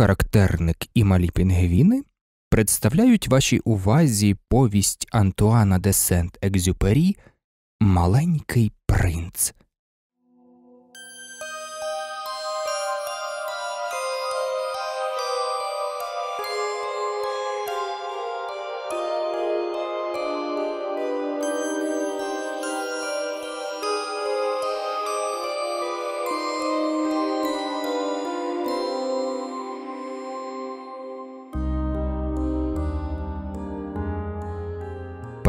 Характерник і малі пінгвіни представляють вашій увазі повість Антуана де Сент Екзюпері Маленький принц.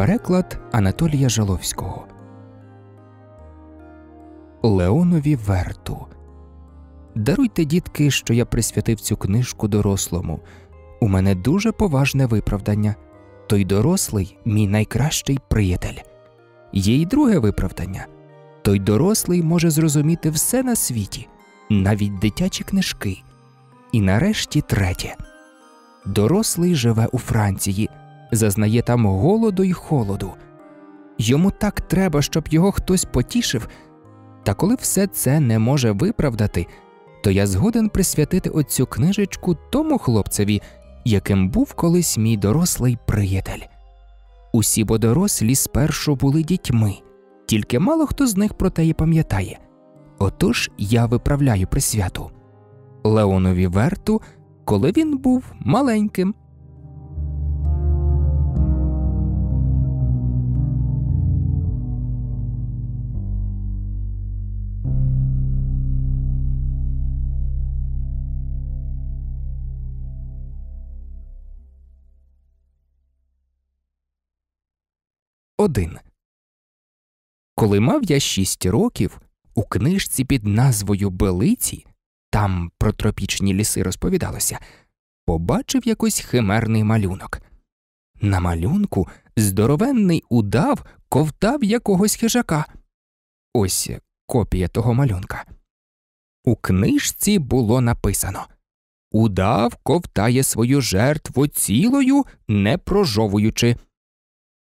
Переклад Анатолія Жаловського Леонові Верту. Даруйте, дітки, що я присвятив цю книжку дорослому. У мене дуже поважне виправдання. Той дорослий мій найкращий приятель. Є й друге виправдання той дорослий може зрозуміти все на світі, навіть дитячі книжки. І нарешті третє дорослий живе у Франції зазнає там голоду й холоду. Йому так треба, щоб його хтось потішив, та коли все це не може виправдати, то я згоден присвятити оцю книжечку тому хлопцеві, яким був колись мій дорослий приятель. Усі бо дорослі спершу були дітьми, тільки мало хто з них про те й пам'ятає. Отож я виправляю присвяту Леонові Верту, коли він був маленьким. Один. Коли мав я шість років, у книжці під назвою Белиці там про тропічні ліси розповідалося, побачив якийсь химерний малюнок. На малюнку здоровенний удав ковтав якогось хижака. Ось копія того малюнка. У книжці було написано Удав ковтає свою жертву цілою, не прожовуючи.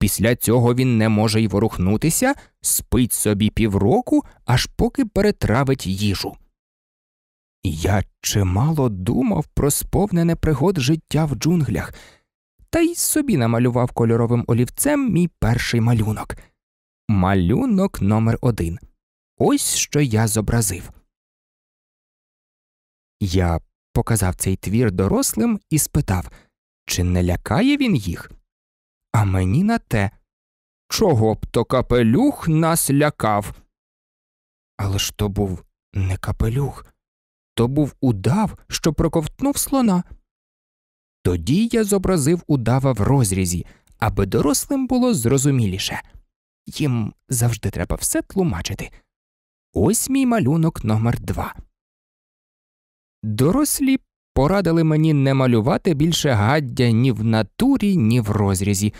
Після цього він не може й ворухнутися, спить собі півроку, аж поки перетравить їжу. Я чимало думав про сповнене пригод життя в джунглях, та й собі намалював кольоровим олівцем мій перший малюнок. Малюнок номер один. Ось що я зобразив. Я показав цей твір дорослим і спитав, чи не лякає він їх? А мені на те, чого б то капелюх нас лякав. Але ж то був не капелюх, то був удав, що проковтнув слона. Тоді я зобразив удава в розрізі, аби дорослим було зрозуміліше. Їм завжди треба все тлумачити. Ось мій малюнок номер два. Дорослі порадили мені не малювати більше гаддя ні в натурі, ні в розрізі,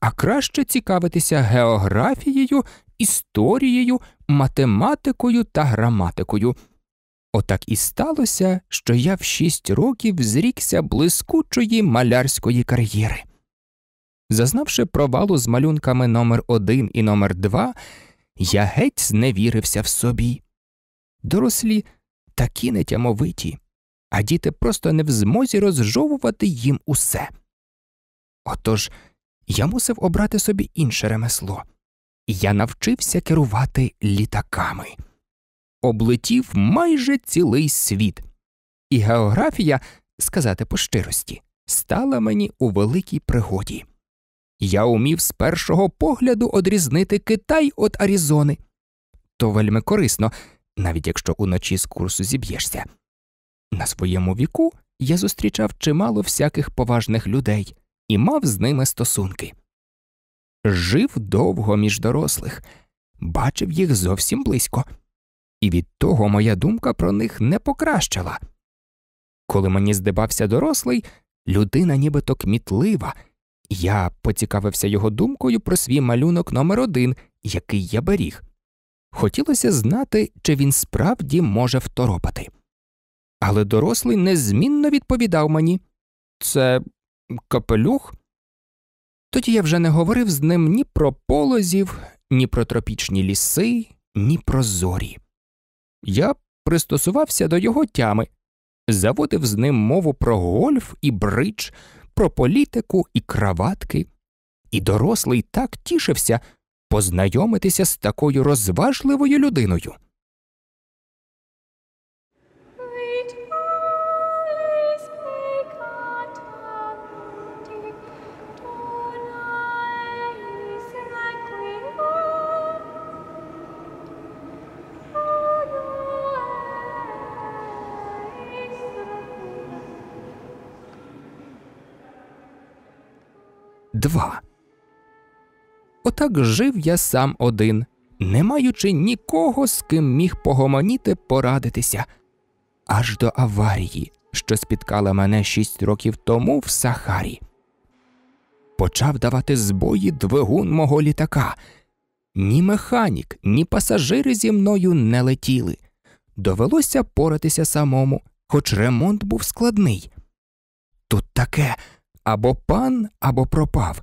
а краще цікавитися географією, історією, математикою та граматикою. Отак і сталося, що я в шість років зрікся блискучої малярської кар'єри. Зазнавши провалу з малюнками номер один і номер два, я геть зневірився в собі. Дорослі такі нетямовиті а діти просто не в змозі розжовувати їм усе. Отож я мусив обрати собі інше ремесло, я навчився керувати літаками, облетів майже цілий світ, і географія, сказати по щирості, стала мені у великій пригоді. Я умів з першого погляду одрізнити Китай від Аризони. То вельми корисно, навіть якщо уночі з курсу зіб'єшся. На своєму віку я зустрічав чимало всяких поважних людей і мав з ними стосунки. Жив довго між дорослих, бачив їх зовсім близько, і від того моя думка про них не покращила. Коли мені здибався дорослий, людина нібито кмітлива, я поцікавився його думкою про свій малюнок номер один, який я беріг. Хотілося знати, чи він справді може второпати. Але дорослий незмінно відповідав мені це капелюх. Тоді я вже не говорив з ним ні про полозів, ні про тропічні ліси, ні про зорі. Я пристосувався до його тями, заводив з ним мову про гольф і бридж, про політику і краватки, і дорослий так тішився познайомитися з такою розважливою людиною. 2. Отак жив я сам один, не маючи нікого, з ким міг погомоніти порадитися, аж до аварії, що спіткала мене шість років тому в Сахарі. Почав давати збої двигун мого літака. Ні механік, ні пасажири зі мною не летіли. Довелося поратися самому, хоч ремонт був складний. Тут таке або пан, або пропав.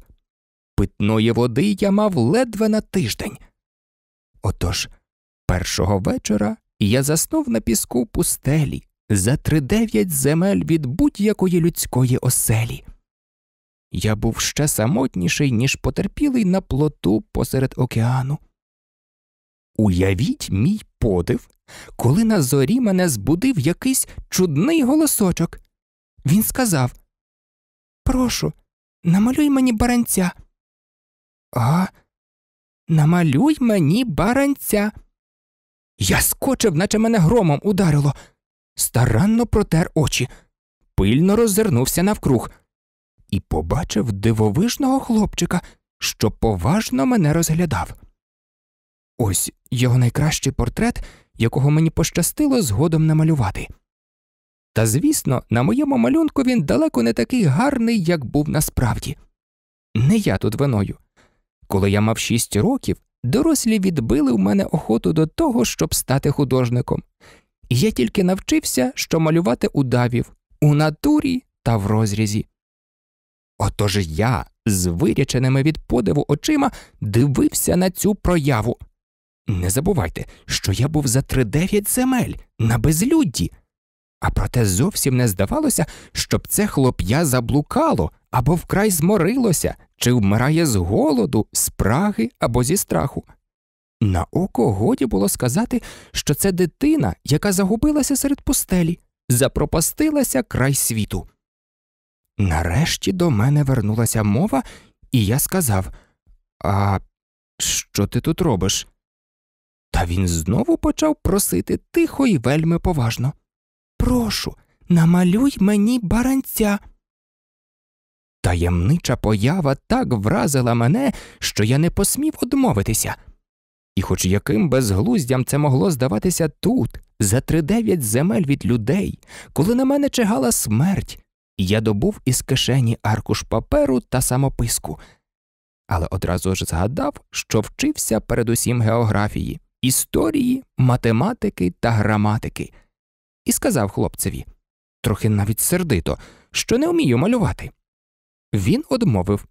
Питної води я мав ледве на тиждень. Отож, першого вечора я заснув на піску пустелі за тридев'ять земель від будь-якої людської оселі. Я був ще самотніший, ніж потерпілий на плоту посеред океану. Уявіть мій подив, коли на зорі мене збудив якийсь чудний голосочок. Він сказав Прошу, намалюй мені баранця. А, намалюй мені баранця. Я скочив, наче мене громом ударило. Старанно протер очі, пильно роззирнувся навкруг і побачив дивовижного хлопчика, що поважно мене розглядав. Ось його найкращий портрет, якого мені пощастило згодом намалювати. Та, звісно, на моєму малюнку він далеко не такий гарний, як був насправді. Не я тут виною. Коли я мав шість років, дорослі відбили в мене охоту до того, щоб стати художником, і я тільки навчився, що малювати удавів у натурі та в розрізі. Отож я з виряченими від подиву очима дивився на цю прояву. Не забувайте, що я був за тридев'ять земель на безлюдді, а проте зовсім не здавалося, щоб це хлоп'я заблукало або вкрай зморилося, чи вмирає з голоду, з праги або зі страху. На око годі було сказати, що це дитина, яка загубилася серед пустелі, запропастилася край світу. Нарешті до мене вернулася мова, і я сказав А що ти тут робиш? Та він знову почав просити тихо і вельми поважно. Прошу, намалюй мені баранця. Таємнича поява так вразила мене, що я не посмів одмовитися. І хоч яким безглуздям це могло здаватися тут, за тридев'ять земель від людей, коли на мене чигала смерть, я добув із кишені аркуш паперу та самописку, але одразу ж згадав, що вчився передусім географії, історії, математики та граматики, і сказав хлопцеві, трохи навіть сердито, що не вмію малювати. Він одмовив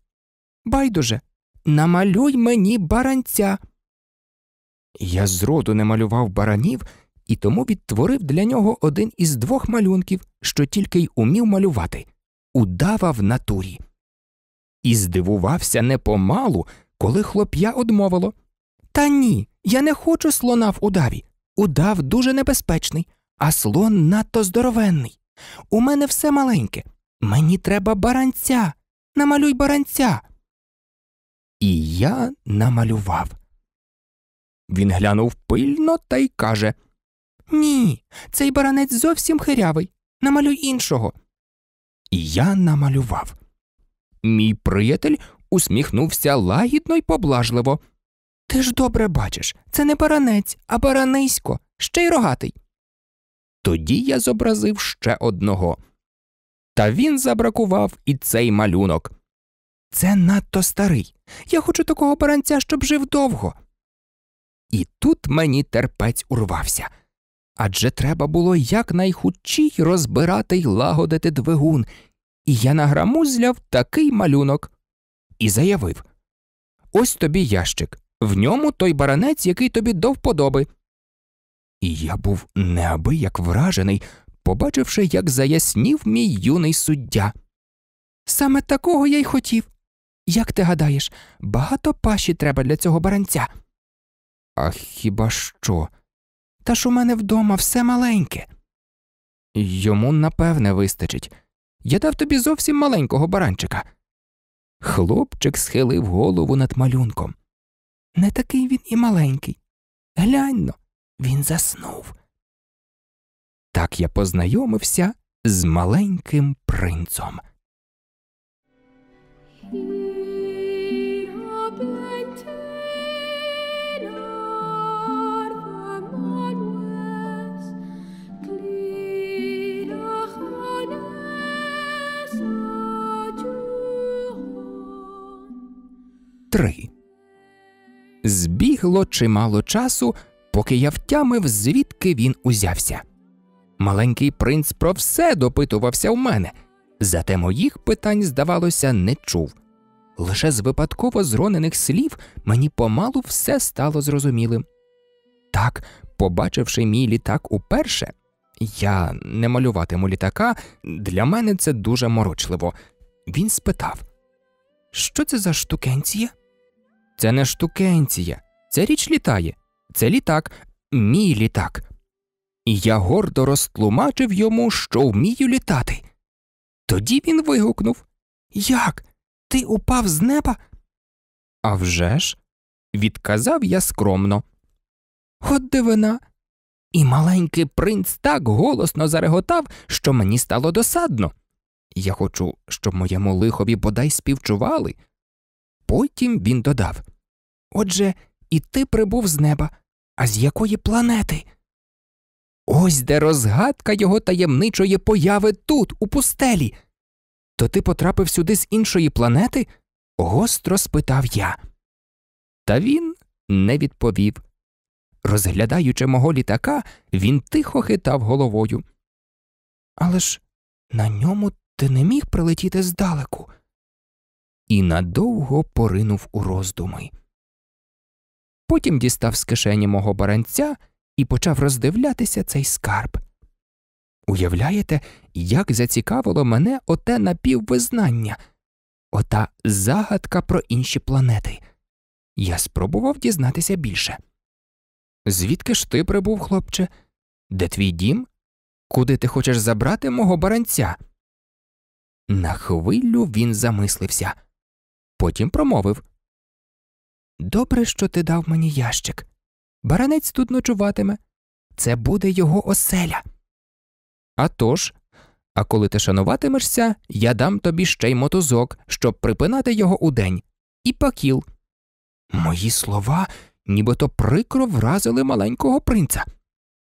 Байдуже, намалюй мені баранця. Я зроду не малював баранів і тому відтворив для нього один із двох малюнків, що тільки й умів малювати удава в натурі. І здивувався непомалу, коли хлоп'я одмовило Та ні, я не хочу слона в удаві. Удав дуже небезпечний, а слон надто здоровенний. У мене все маленьке. Мені треба баранця. Намалюй баранця. І я намалював. Він глянув пильно та й каже Ні, цей баранець зовсім хирявий. Намалюй іншого. І я намалював. Мій приятель усміхнувся лагідно й поблажливо. Ти ж добре бачиш, це не баранець, а баранисько, ще й рогатий. Тоді я зобразив ще одного. Та він забракував і цей малюнок. Це надто старий. Я хочу такого баранця, щоб жив довго. І тут мені терпець урвався. Адже треба було якнайхутчій розбирати й лагодити двигун, і я награмузляв такий малюнок і заявив Ось тобі ящик, в ньому той баранець, який тобі до вподоби. І я був неабияк вражений, побачивши, як заяснів мій юний суддя. Саме такого я й хотів. Як ти гадаєш, багато паші треба для цього баранця? А хіба що? Та ж у мене вдома все маленьке. Йому напевне вистачить. Я дав тобі зовсім маленького баранчика. Хлопчик схилив голову над малюнком. Не такий він і маленький. Глянь но, він заснув. Так я познайомився з маленьким принцом. 3. Збігло чимало часу, поки я втямив, звідки він узявся. Маленький принц про все допитувався в мене, зате моїх питань, здавалося, не чув. Лише з випадково зронених слів мені помалу все стало зрозумілим. Так, побачивши мій літак уперше, я не малюватиму літака, для мене це дуже морочливо. Він спитав: Що це за штукенція? Це не штукенція, це річ літає, це літак, мій літак. І я гордо розтлумачив йому, що вмію літати. Тоді він вигукнув Як? Ти упав з неба? «А вже ж», – відказав я скромно. От дивина. І маленький принц так голосно зареготав, що мені стало досадно. Я хочу, щоб моєму лихові бодай співчували. Потім він додав Отже, і ти прибув з неба, а з якої планети? Ось де розгадка його таємничої появи тут, у пустелі. То ти потрапив сюди з іншої планети? гостро спитав я. Та він не відповів. Розглядаючи мого літака, він тихо хитав головою. Але ж на ньому ти не міг прилетіти здалеку. І надовго поринув у роздуми. Потім дістав з кишені мого баранця і почав роздивлятися цей скарб. Уявляєте, як зацікавило мене оте напіввизнання, ота загадка про інші планети. Я спробував дізнатися більше. Звідки ж ти прибув, хлопче? Де твій дім? Куди ти хочеш забрати мого баранця? На хвилю він замислився, потім промовив Добре, що ти дав мені ящик. Баранець тут ночуватиме. Це буде його оселя. «А тож, а коли ти шануватимешся, я дам тобі ще й мотузок, щоб припинати його удень, і пакіл. Мої слова нібито прикро вразили маленького принца.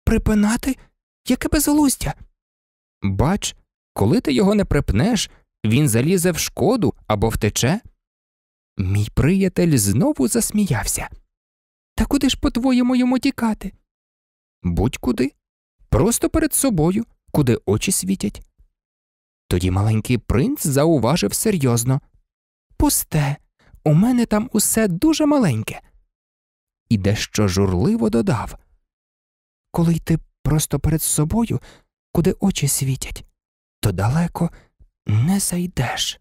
Припинати? Яке безглуздя. Бач, коли ти його не припнеш, він залізе в шкоду або втече. Мій приятель знову засміявся. Та куди ж, по-твоєму, йому тікати? Будь-куди, просто перед собою, куди очі світять. Тоді маленький принц зауважив серйозно Пусте, у мене там усе дуже маленьке. І дещо журливо додав Коли йти просто перед собою, куди очі світять, то далеко не зайдеш.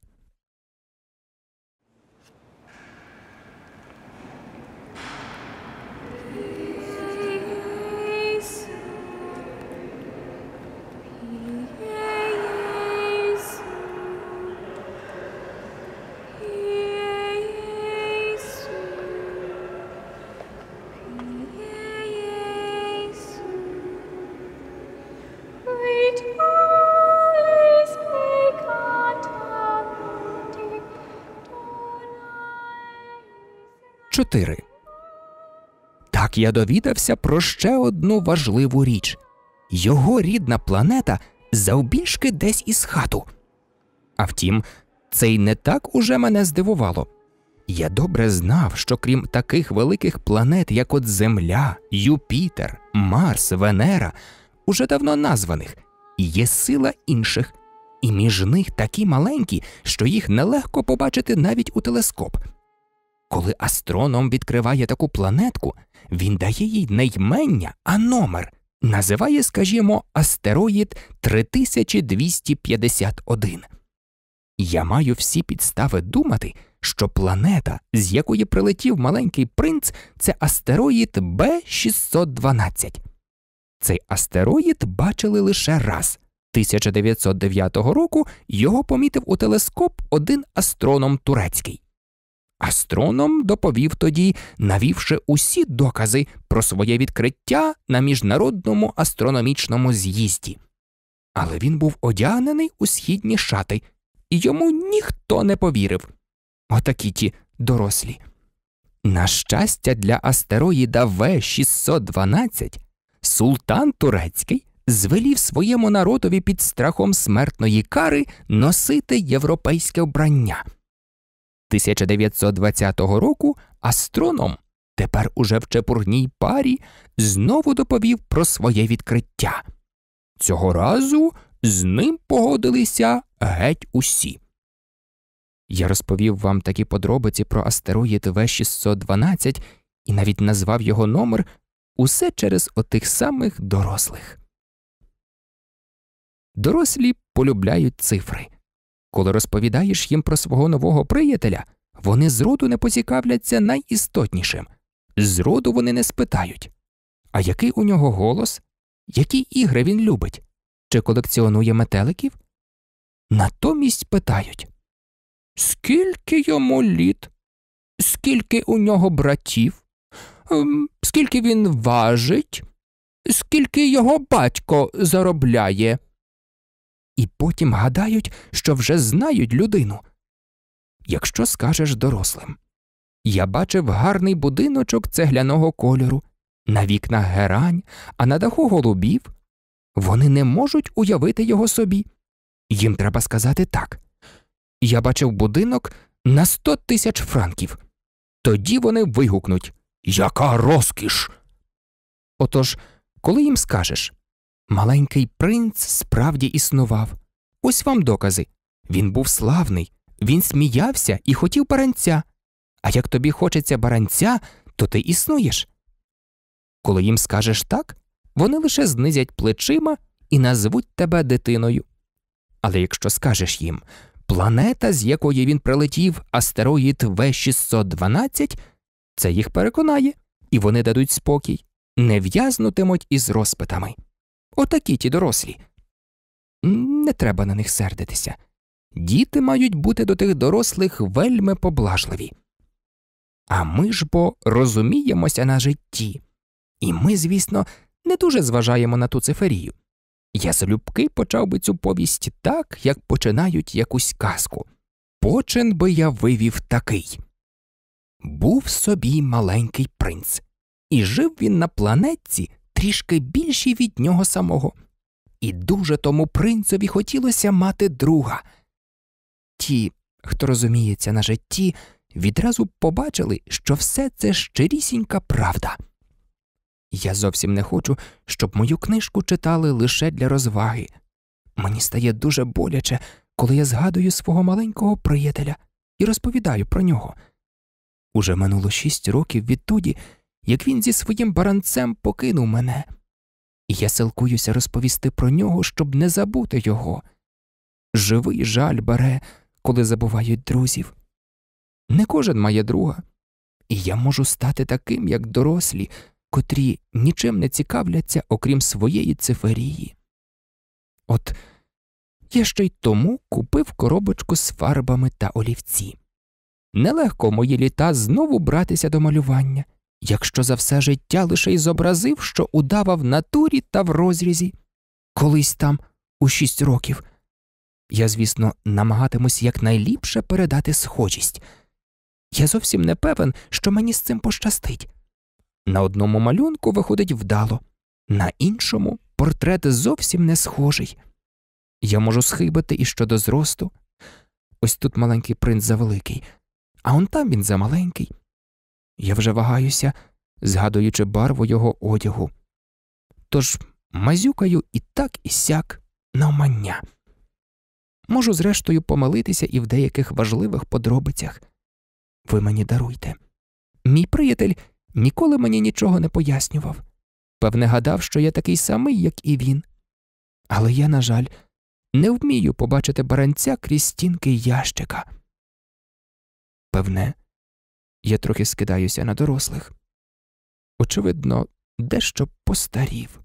4. Так я довідався про ще одну важливу річ його рідна планета завбільшки десь із хату. А втім, це й не так уже мене здивувало. Я добре знав, що крім таких великих планет, як от Земля, Юпітер, Марс, Венера, уже давно названих, є сила інших, і між них такі маленькі, що їх нелегко побачити навіть у телескоп. Коли астроном відкриває таку планетку, він дає їй не ймення, а номер називає, скажімо, астероїд 3251. Я маю всі підстави думати, що планета, з якої прилетів маленький принц, це астероїд Б612. Цей астероїд бачили лише раз. 1909 року його помітив у телескоп один астроном турецький. Астроном доповів тоді, навівши усі докази про своє відкриття на міжнародному астрономічному з'їзді. Але він був одягнений у східні шати, і йому ніхто не повірив. Отакі ті дорослі. На щастя, для астероїда В612 султан турецький звелів своєму народові під страхом смертної кари носити європейське вбрання. 1920 року астроном, тепер уже в чепурній парі, знову доповів про своє відкриття. Цього разу з ним погодилися геть усі. Я розповів вам такі подробиці про астероїд В612 і навіть назвав його номер усе через отих самих дорослих. Дорослі полюбляють цифри. Коли розповідаєш їм про свого нового приятеля, вони зроду не поцікавляться найістотнішим. Зроду вони не спитають, а який у нього голос, які ігри він любить, чи колекціонує метеликів? Натомість питають Скільки йому літ? Скільки у нього братів? Ем, Скільки він важить? Скільки його батько заробляє? І потім гадають, що вже знають людину. Якщо скажеш дорослим, я бачив гарний будиночок цегляного кольору, на вікнах герань, а на даху голубів, вони не можуть уявити його собі. Їм треба сказати так. Я бачив будинок на сто тисяч франків. Тоді вони вигукнуть Яка розкіш! Отож, коли їм скажеш Маленький принц справді існував. Ось вам докази. Він був славний, він сміявся і хотів баранця. А як тобі хочеться баранця, то ти існуєш. Коли їм скажеш так, вони лише знизять плечима і назвуть тебе дитиною. Але якщо скажеш їм планета, з якої він прилетів, астероїд В612, це їх переконає, і вони дадуть спокій, не в'язнутимуть із розпитами. Отакі ті дорослі. Не треба на них сердитися. Діти мають бути до тих дорослих вельми поблажливі. А ми ж бо розуміємося на житті, і ми, звісно, не дуже зважаємо на ту циферію. Я залюбки почав би цю повість так, як починають якусь казку. Почин би я вивів такий був собі маленький принц, і жив він на планетці трішки більші від нього самого, і дуже тому принцеві хотілося мати друга. Ті, хто розуміється на житті, відразу побачили, що все це щирісінька правда. Я зовсім не хочу, щоб мою книжку читали лише для розваги. Мені стає дуже боляче, коли я згадую свого маленького приятеля і розповідаю про нього. Уже минуло шість років відтоді, як він зі своїм баранцем покинув мене, і я силкуюся розповісти про нього, щоб не забути його. Живий жаль бере, коли забувають друзів. Не кожен має друга, і я можу стати таким, як дорослі, котрі нічим не цікавляться, окрім своєї циферії. От я ще й тому купив коробочку з фарбами та олівці. Нелегко мої літа знову братися до малювання, якщо за все життя лише й зобразив, що удава в натурі та в розрізі, колись там у шість років. Я, звісно, намагатимусь якнайліпше передати схожість. Я зовсім не певен, що мені з цим пощастить. На одному малюнку виходить вдало, на іншому портрет зовсім не схожий. Я можу схибити і щодо зросту. Ось тут маленький принц завеликий, а он там він замаленький. Я вже вагаюся, згадуючи барву його одягу. Тож мазюкаю і так, і сяк навмання. Можу, зрештою, помилитися і в деяких важливих подробицях. Ви мені даруйте. Мій приятель ніколи мені нічого не пояснював. певне, гадав, що я такий самий, як і він. Але я, на жаль, не вмію побачити баранця крізь стінки ящика. Певне, я трохи скидаюся на дорослих. Очевидно, дещо постарів.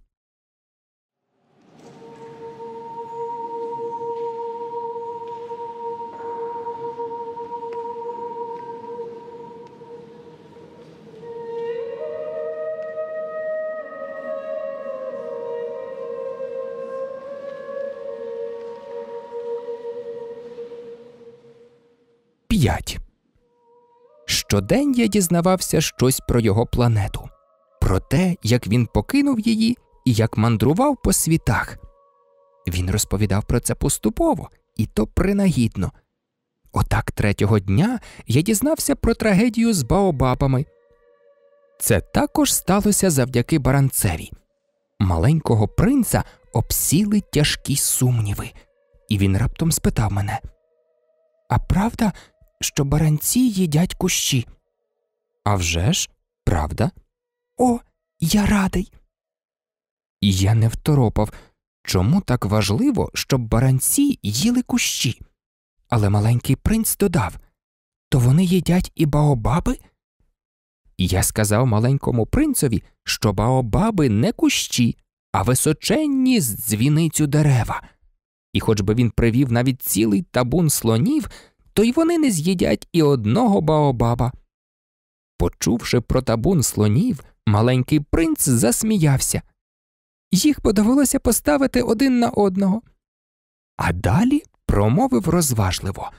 Щодень я дізнавався щось про його планету, про те, як він покинув її і як мандрував по світах. Він розповідав про це поступово, і то принагідно. Отак третього дня я дізнався про трагедію з Баобабами. Це також сталося завдяки баранцеві. Маленького принца обсіли тяжкі сумніви, і він раптом спитав мене: А правда, що баранці їдять кущі? «А вже ж, правда? О, я радий. І я не второпав, чому так важливо, щоб баранці їли кущі. Але маленький принц додав то вони їдять і баобаби? Я сказав маленькому принцові, що баобаби не кущі, а височенні з дзвіницю дерева. І хоч би він привів навіть цілий табун слонів, то й вони не з'їдять і одного баобаба. Почувши про табун слонів, маленький принц засміявся. Їх подовелося поставити один на одного. А далі промовив розважливо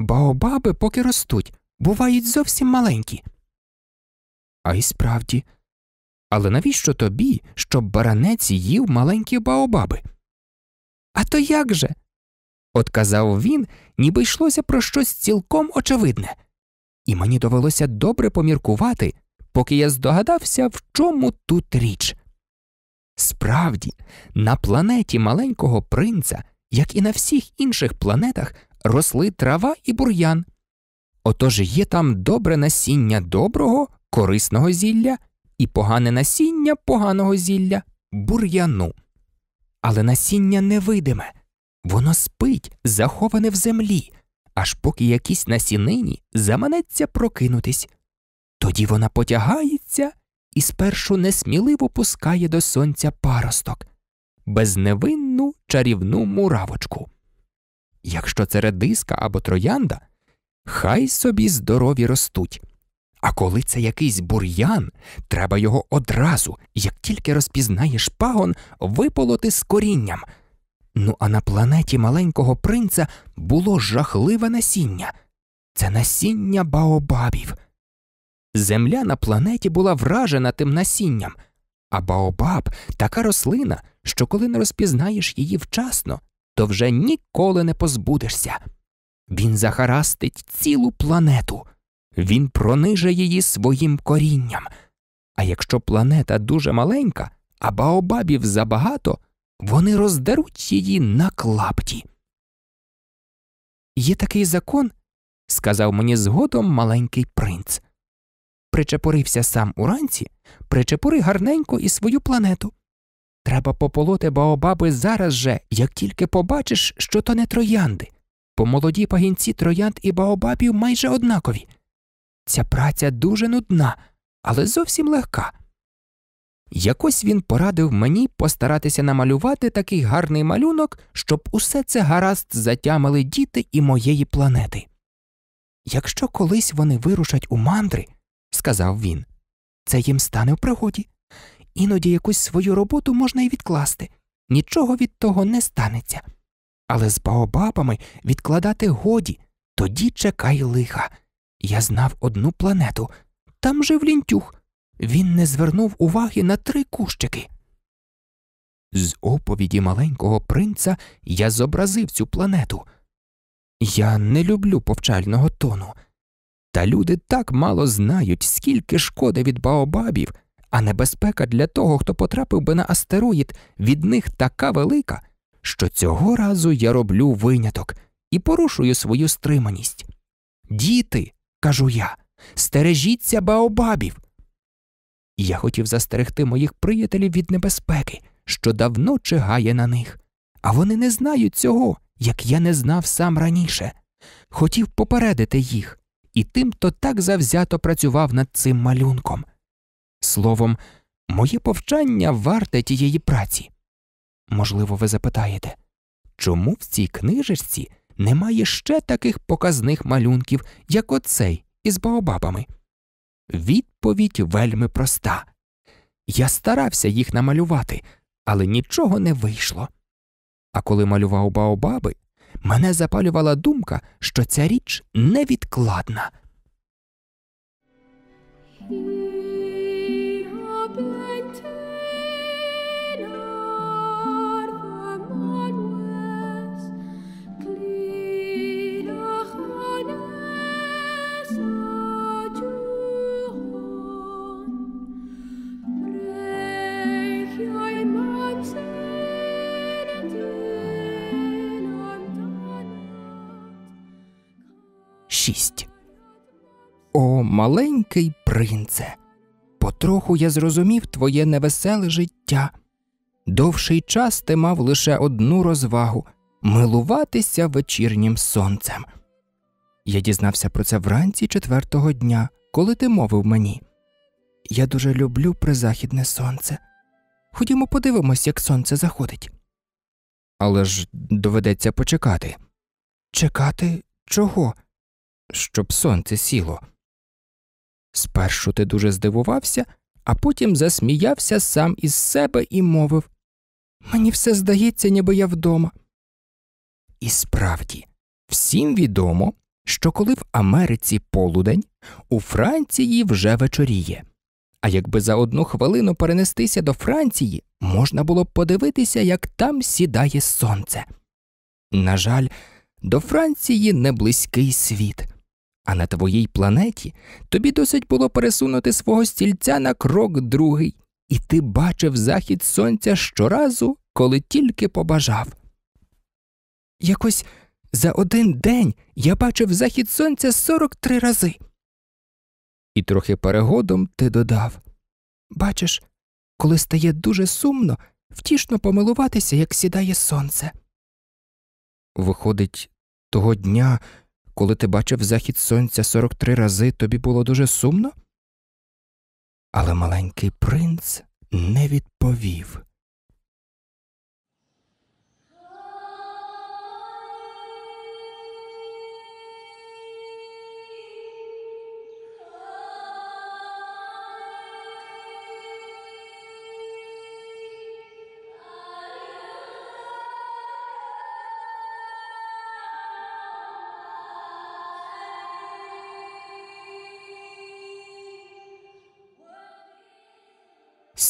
Баобаби, поки ростуть, бувають зовсім маленькі. А й справді. Але навіщо тобі, щоб баранець їв маленькі баобаби? А то як же? Отказав він, ніби йшлося про щось цілком очевидне, і мені довелося добре поміркувати, поки я здогадався, в чому тут річ. Справді, на планеті маленького принца, як і на всіх інших планетах, росли трава і бур'ян. Отож є там добре насіння доброго, корисного зілля і погане насіння поганого зілля бур'яну. Але насіння невидиме, воно спить, заховане в землі, аж поки якійсь насінині заманеться прокинутись. Тоді вона потягається і спершу несміливо пускає до сонця паросток, безневинну чарівну муравочку. Якщо це редиска або троянда, хай собі здорові ростуть. А коли це якийсь бур'ян, треба його одразу, як тільки розпізнаєш пагон, виполоти з корінням. Ну а на планеті маленького принца було жахливе насіння це насіння баобабів. Земля на планеті була вражена тим насінням, а баобаб така рослина, що коли не розпізнаєш її вчасно, то вже ніколи не позбудешся. Він захарастить цілу планету, він прониже її своїм корінням. А якщо планета дуже маленька, а баобабів забагато, вони роздеруть її на клапті. Є такий закон, сказав мені згодом маленький принц. Причепурився сам уранці, причепури гарненько і свою планету. Треба пополоти баобаби зараз же, як тільки побачиш, що то не троянди, бо молоді пагінці троянд і баобабів майже однакові. Ця праця дуже нудна, але зовсім легка. Якось він порадив мені постаратися намалювати такий гарний малюнок, щоб усе це гаразд затямили діти і моєї планети. Якщо колись вони вирушать у мандри, сказав він, це їм стане в пригоді. Іноді якусь свою роботу можна й відкласти, нічого від того не станеться. Але з баобабами відкладати годі, тоді чекай лиха. Я знав одну планету, там жив лінтюх. Він не звернув уваги на три кущики. З оповіді маленького принца я зобразив цю планету. Я не люблю повчального тону. Та люди так мало знають, скільки шкоди від баобабів, а небезпека для того, хто потрапив би на астероїд, від них така велика, що цього разу я роблю виняток і порушую свою стриманість. Діти, кажу я, стережіться баобабів. Я хотів застерегти моїх приятелів від небезпеки, що давно чигає на них. А вони не знають цього, як я не знав сам раніше. Хотів попередити їх, і тим, хто так завзято працював над цим малюнком. Словом, моє повчання варте тієї праці. Можливо, ви запитаєте, чому в цій книжечці немає ще таких показних малюнків, як оцей із baобабами? Відповідь вельми проста. Я старався їх намалювати, але нічого не вийшло. А коли малював Баобаби, мене запалювала думка, що ця річ невідкладна. 6. О, маленький принце. Потроху я зрозумів твоє невеселе життя. Довший час ти мав лише одну розвагу милуватися вечірнім сонцем. Я дізнався про це вранці четвертого дня, коли ти мовив мені. Я дуже люблю призахідне сонце. Ходімо подивимось, як сонце заходить. Але ж доведеться почекати. Чекати чого? Щоб сонце сіло. Спершу ти дуже здивувався, а потім засміявся сам із себе і мовив Мені все здається, ніби я вдома. І справді, всім відомо, що коли в Америці полудень, у Франції вже вечоріє. А якби за одну хвилину перенестися до Франції, можна було б подивитися, як там сідає сонце. На жаль, до Франції не близький світ. А на твоїй планеті тобі досить було пересунути свого стільця на крок другий, і ти бачив захід сонця щоразу, коли тільки побажав. Якось за один день я бачив захід сонця 43 рази. І трохи перегодом ти додав Бачиш, коли стає дуже сумно, втішно помилуватися, як сідає сонце. Виходить, того дня коли ти бачив захід сонця 43 рази, тобі було дуже сумно? Але маленький принц не відповів.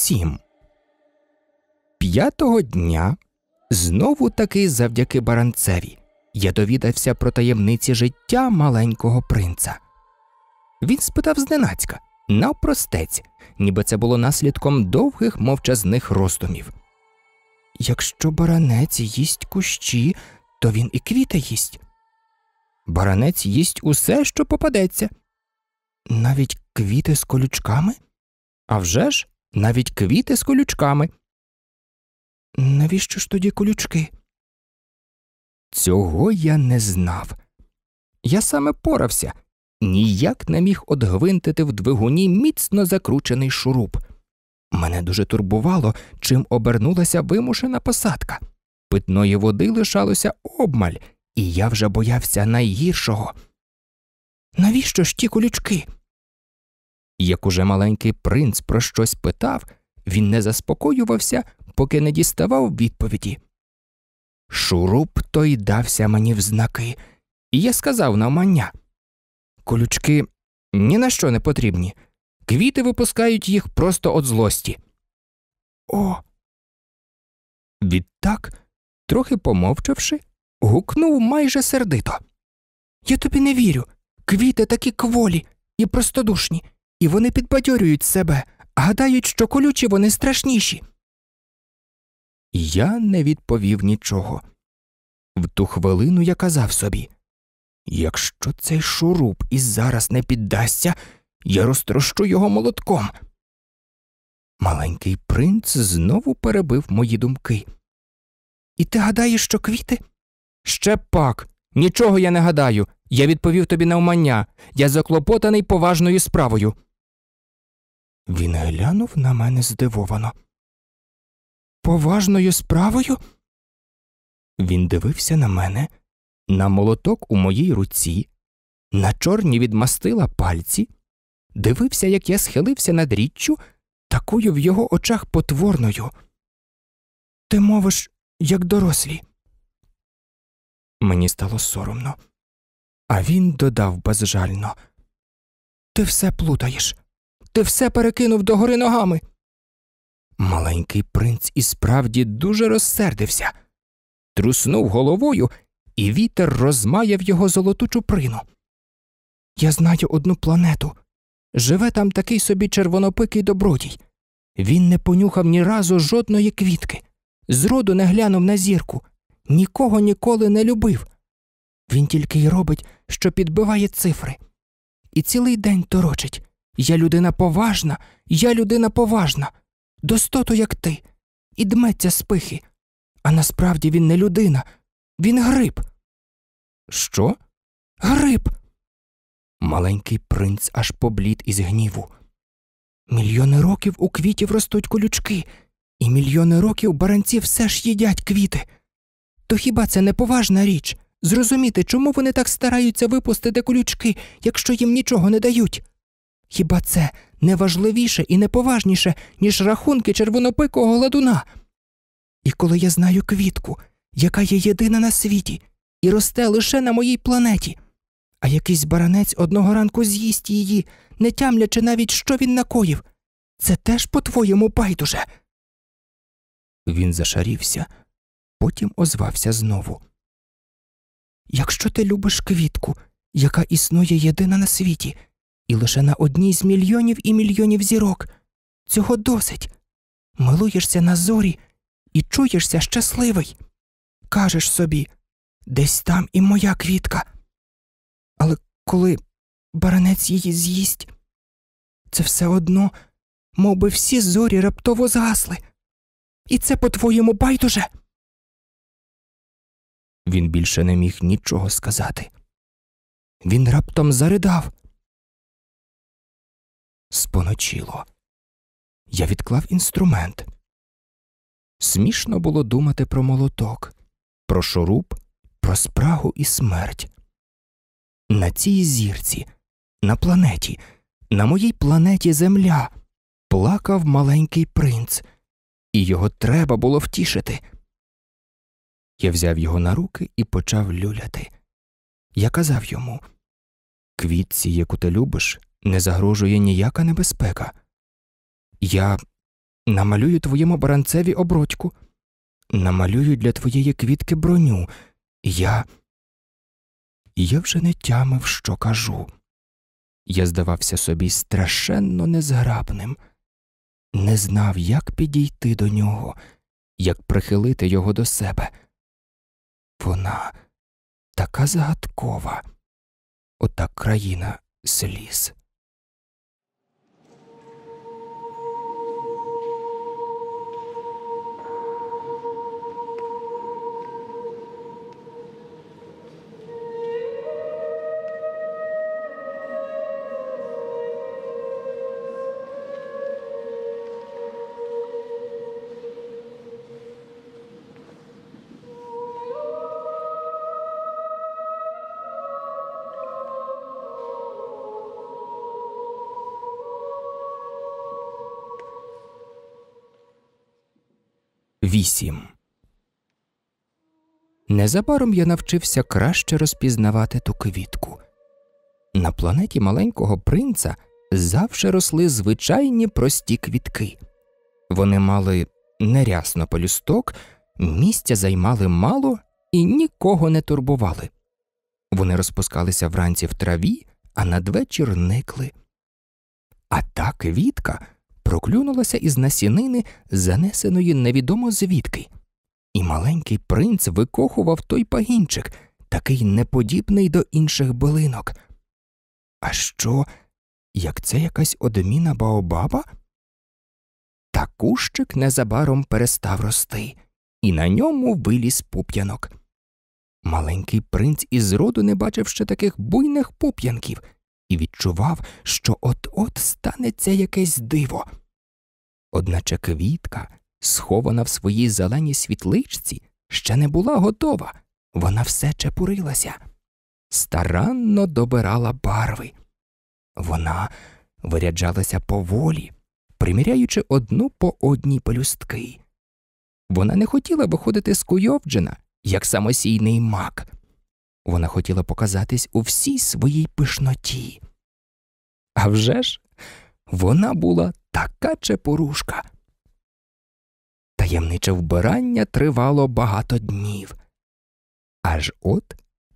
Сім. П'ятого дня знову таки завдяки баранцеві я довідався про таємниці життя маленького принца. Він спитав зненацька, навпростець, ніби це було наслідком довгих мовчазних роздумів. Якщо баранець їсть кущі, то він і квіти їсть. Баранець їсть усе, що попадеться. Навіть квіти з колючками? А вже ж, навіть квіти з колючками. Навіщо ж тоді колючки? Цього я не знав. Я саме порався, ніяк не міг одгвинтити в двигуні міцно закручений шуруп. Мене дуже турбувало, чим обернулася вимушена посадка. Питної води лишалося обмаль, і я вже боявся найгіршого. Навіщо ж ті колючки? Як уже маленький принц про щось питав, він не заспокоювався, поки не діставав відповіді. Шуруп той дався мені в знаки, і я сказав навмання колючки ні на що не потрібні. Квіти випускають їх просто від злості. О. Відтак, трохи помовчавши, гукнув майже сердито. Я тобі не вірю. Квіти такі кволі і простодушні, і вони підбадьорюють себе, гадають, що колючі вони страшніші. Я не відповів нічого. В ту хвилину я казав собі якщо цей шуруп і зараз не піддасться, я розтрощу його молотком. Маленький принц знову перебив мої думки. І ти гадаєш, що квіти? Ще пак. Нічого я не гадаю. Я відповів тобі навмання. Я заклопотаний поважною справою. Він глянув на мене здивовано. Поважною справою? Він дивився на мене, на молоток у моїй руці, на чорні відмастила пальці, дивився, як я схилився над річчю, такою в його очах потворною. Ти мовиш, як дорослі. Мені стало соромно. А він додав безжально Ти все плутаєш, ти все перекинув догори ногами. Маленький принц і справді дуже розсердився, труснув головою, і вітер розмаяв його золоту чуприну. Я знаю одну планету. Живе там такий собі червонопикий добродій. Він не понюхав ні разу жодної квітки, зроду не глянув на зірку, нікого ніколи не любив. Він тільки й робить, що підбиває цифри. І цілий день торочить Я людина поважна, я людина поважна, достото, як ти, і дметься з пихи. А насправді він не людина, він гриб. Що? Гриб. Маленький принц аж поблід із гніву. Мільйони років у квітів ростуть колючки, і мільйони років баранці все ж їдять квіти. То хіба це не поважна річ зрозуміти, чому вони так стараються випустити колючки, якщо їм нічого не дають? Хіба це не важливіше і не поважніше, ніж рахунки червонопикого ладуна? І коли я знаю квітку, яка є єдина на світі, і росте лише на моїй планеті, а якийсь баранець одного ранку з'їсть її, не тямлячи навіть, що він накоїв, це теж по-твоєму байдуже. Він зашарівся, потім озвався знову. Якщо ти любиш квітку, яка існує єдина на світі, і лише на одній з мільйонів і мільйонів зірок, цього досить. Милуєшся на зорі і чуєшся щасливий. Кажеш собі, десь там і моя квітка. Але коли баранець її з'їсть, це все одно, мов би всі зорі раптово згасли. І це по-твоєму байдуже. Він більше не міг нічого сказати. Він раптом заридав. Споночило. Я відклав інструмент. Смішно було думати про молоток, про шуруп, про спрагу і смерть. На цій зірці, на планеті, на моїй планеті Земля плакав маленький принц, і його треба було втішити. Я взяв його на руки і почав люляти. Я казав йому квітці, яку ти любиш, не загрожує ніяка небезпека. Я намалюю твоєму баранцеві обродьку, намалюю для твоєї квітки броню. Я. Я вже не тямив, що кажу. Я здавався собі страшенно незграбним, не знав, як підійти до нього, як прихилити його до себе. Вона така загадкова, ота країна сліз. Вісім. Незабаром я навчився краще розпізнавати ту квітку. На планеті маленького принца завше росли звичайні прості квітки. Вони мали нерясно пелюсток, місця займали мало і нікого не турбували. Вони розпускалися вранці в траві, а надвечір никли. А та квітка проклюнулася із насінини, занесеної невідомо звідки, і маленький принц викохував той пагінчик, такий неподібний до інших билинок. А що, як це якась одміна Баобаба? Та кущик незабаром перестав рости, і на ньому виліз пуп'янок. Маленький принц із роду не бачив ще таких буйних пуп'янків і відчував, що от-от станеться якесь диво. Одначе квітка, схована в своїй зеленій світличці, ще не була готова, вона все чепурилася, старанно добирала барви. Вона виряджалася поволі, приміряючи одну по одній пелюстки. Вона не хотіла виходити з куйовджина, як самосійний мак. Вона хотіла показатись у всій своїй пишноті. А вже ж, вона була така чепурушка. Таємниче вбирання тривало багато днів. Аж от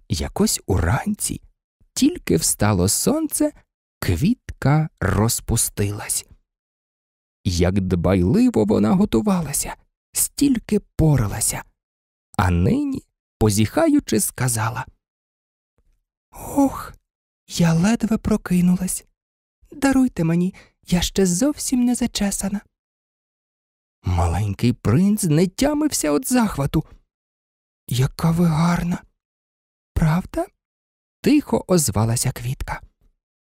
якось уранці, тільки встало сонце, квітка розпустилась. Як дбайливо вона готувалася, стільки поралася, а нині, позіхаючи, сказала Ох, я ледве прокинулась. Даруйте мені, я ще зовсім не зачесана. Маленький принц не тямився від захвату. Яка ви гарна. Правда? тихо озвалася квітка.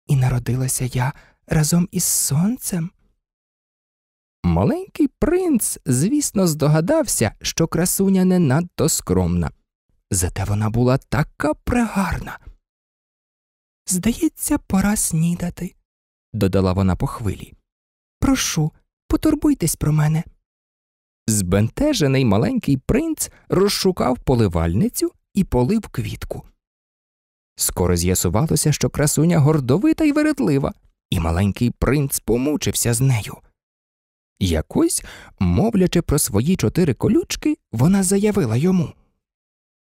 І народилася я разом із сонцем. Маленький принц, звісно, здогадався, що красуня не надто скромна, зате вона була така прегарна. Здається, пора снідати, додала вона по хвилі. Прошу, потурбуйтесь про мене. Збентежений маленький принц розшукав поливальницю і полив квітку. Скоро з'ясувалося, що красуня гордовита й вередлива, і маленький принц помучився з нею. Якось, мовлячи про свої чотири колючки, вона заявила йому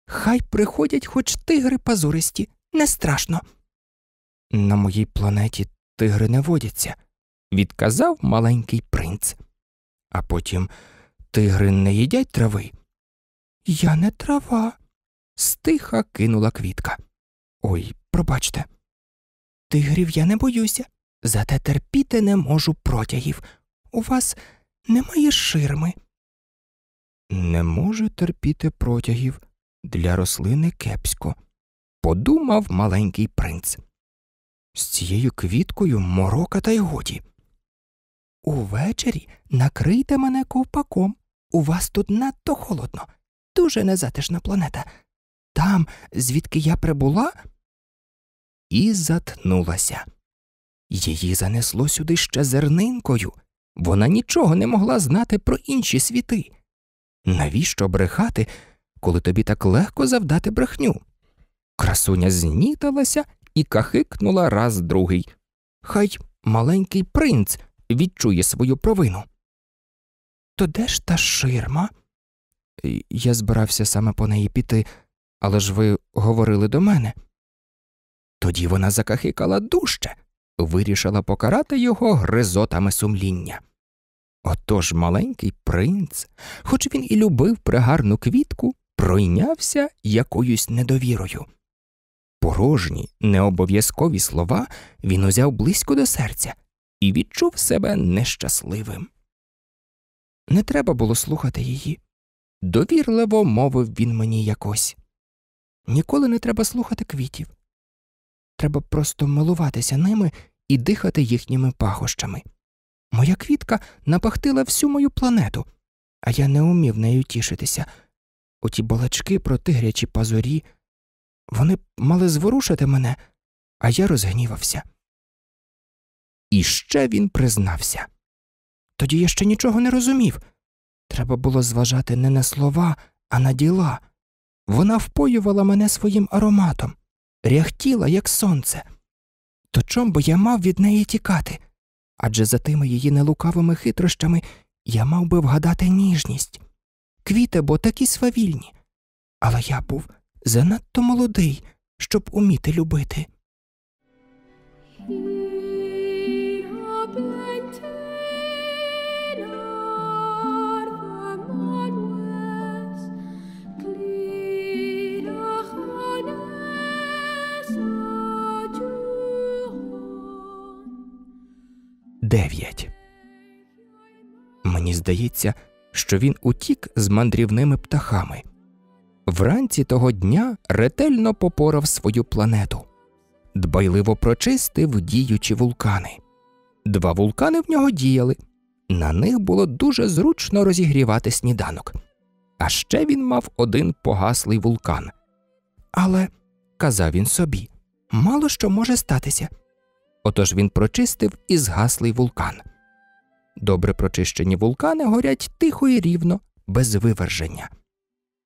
Хай приходять хоч тигри пазуристі, не страшно. На моїй планеті тигри не водяться, відказав маленький принц. А потім тигри не їдять трави. Я не трава, стиха кинула квітка. Ой, пробачте. Тигрів я не боюся, зате терпіти не можу протягів. У вас немає ширми. Не можу терпіти протягів для рослини кепсько, подумав маленький принц. З цією квіткою морока та й годі. Увечері накрийте мене ковпаком. У вас тут надто холодно, дуже незатишна планета. Там, звідки я прибула, і затнулася. Її занесло сюди ще зернинкою. Вона нічого не могла знати про інші світи. Навіщо брехати, коли тобі так легко завдати брехню? Красуня зніталася і кахикнула раз другий. Хай маленький принц відчує свою провину. То де ж та ширма? Я збирався саме по неї піти, але ж ви говорили до мене. Тоді вона закахикала дужче, вирішила покарати його гризотами сумління. Отож маленький принц, хоч він і любив пригарну квітку, пройнявся якоюсь недовірою. Порожні, необов'язкові слова він узяв близько до серця і відчув себе нещасливим. Не треба було слухати її. Довірливо мовив він мені якось. Ніколи не треба слухати квітів. Треба просто милуватися ними і дихати їхніми пахощами. Моя квітка напахтила всю мою планету, а я не умів нею тішитися. Оті балачки про тигрячі пазурі, вони мали зворушити мене, а я розгнівався. І ще він признався. Тоді я ще нічого не розумів. Треба було зважати не на слова, а на діла. Вона впоювала мене своїм ароматом, ряхтіла, як сонце. То чом би я мав від неї тікати? Адже за тими її нелукавими хитрощами я мав би вгадати ніжність. Квіти бо такі свавільні. Але я був занадто молодий, щоб уміти любити. Дев'ять. Мені здається, що він утік з мандрівними птахами. Вранці того дня ретельно попорав свою планету, дбайливо прочистив діючі вулкани. Два вулкани в нього діяли, на них було дуже зручно розігрівати сніданок. А ще він мав один погаслий вулкан. Але, казав він собі, мало що може статися. Отож він прочистив і згаслий вулкан. Добре прочищені вулкани горять тихо і рівно, без виверження.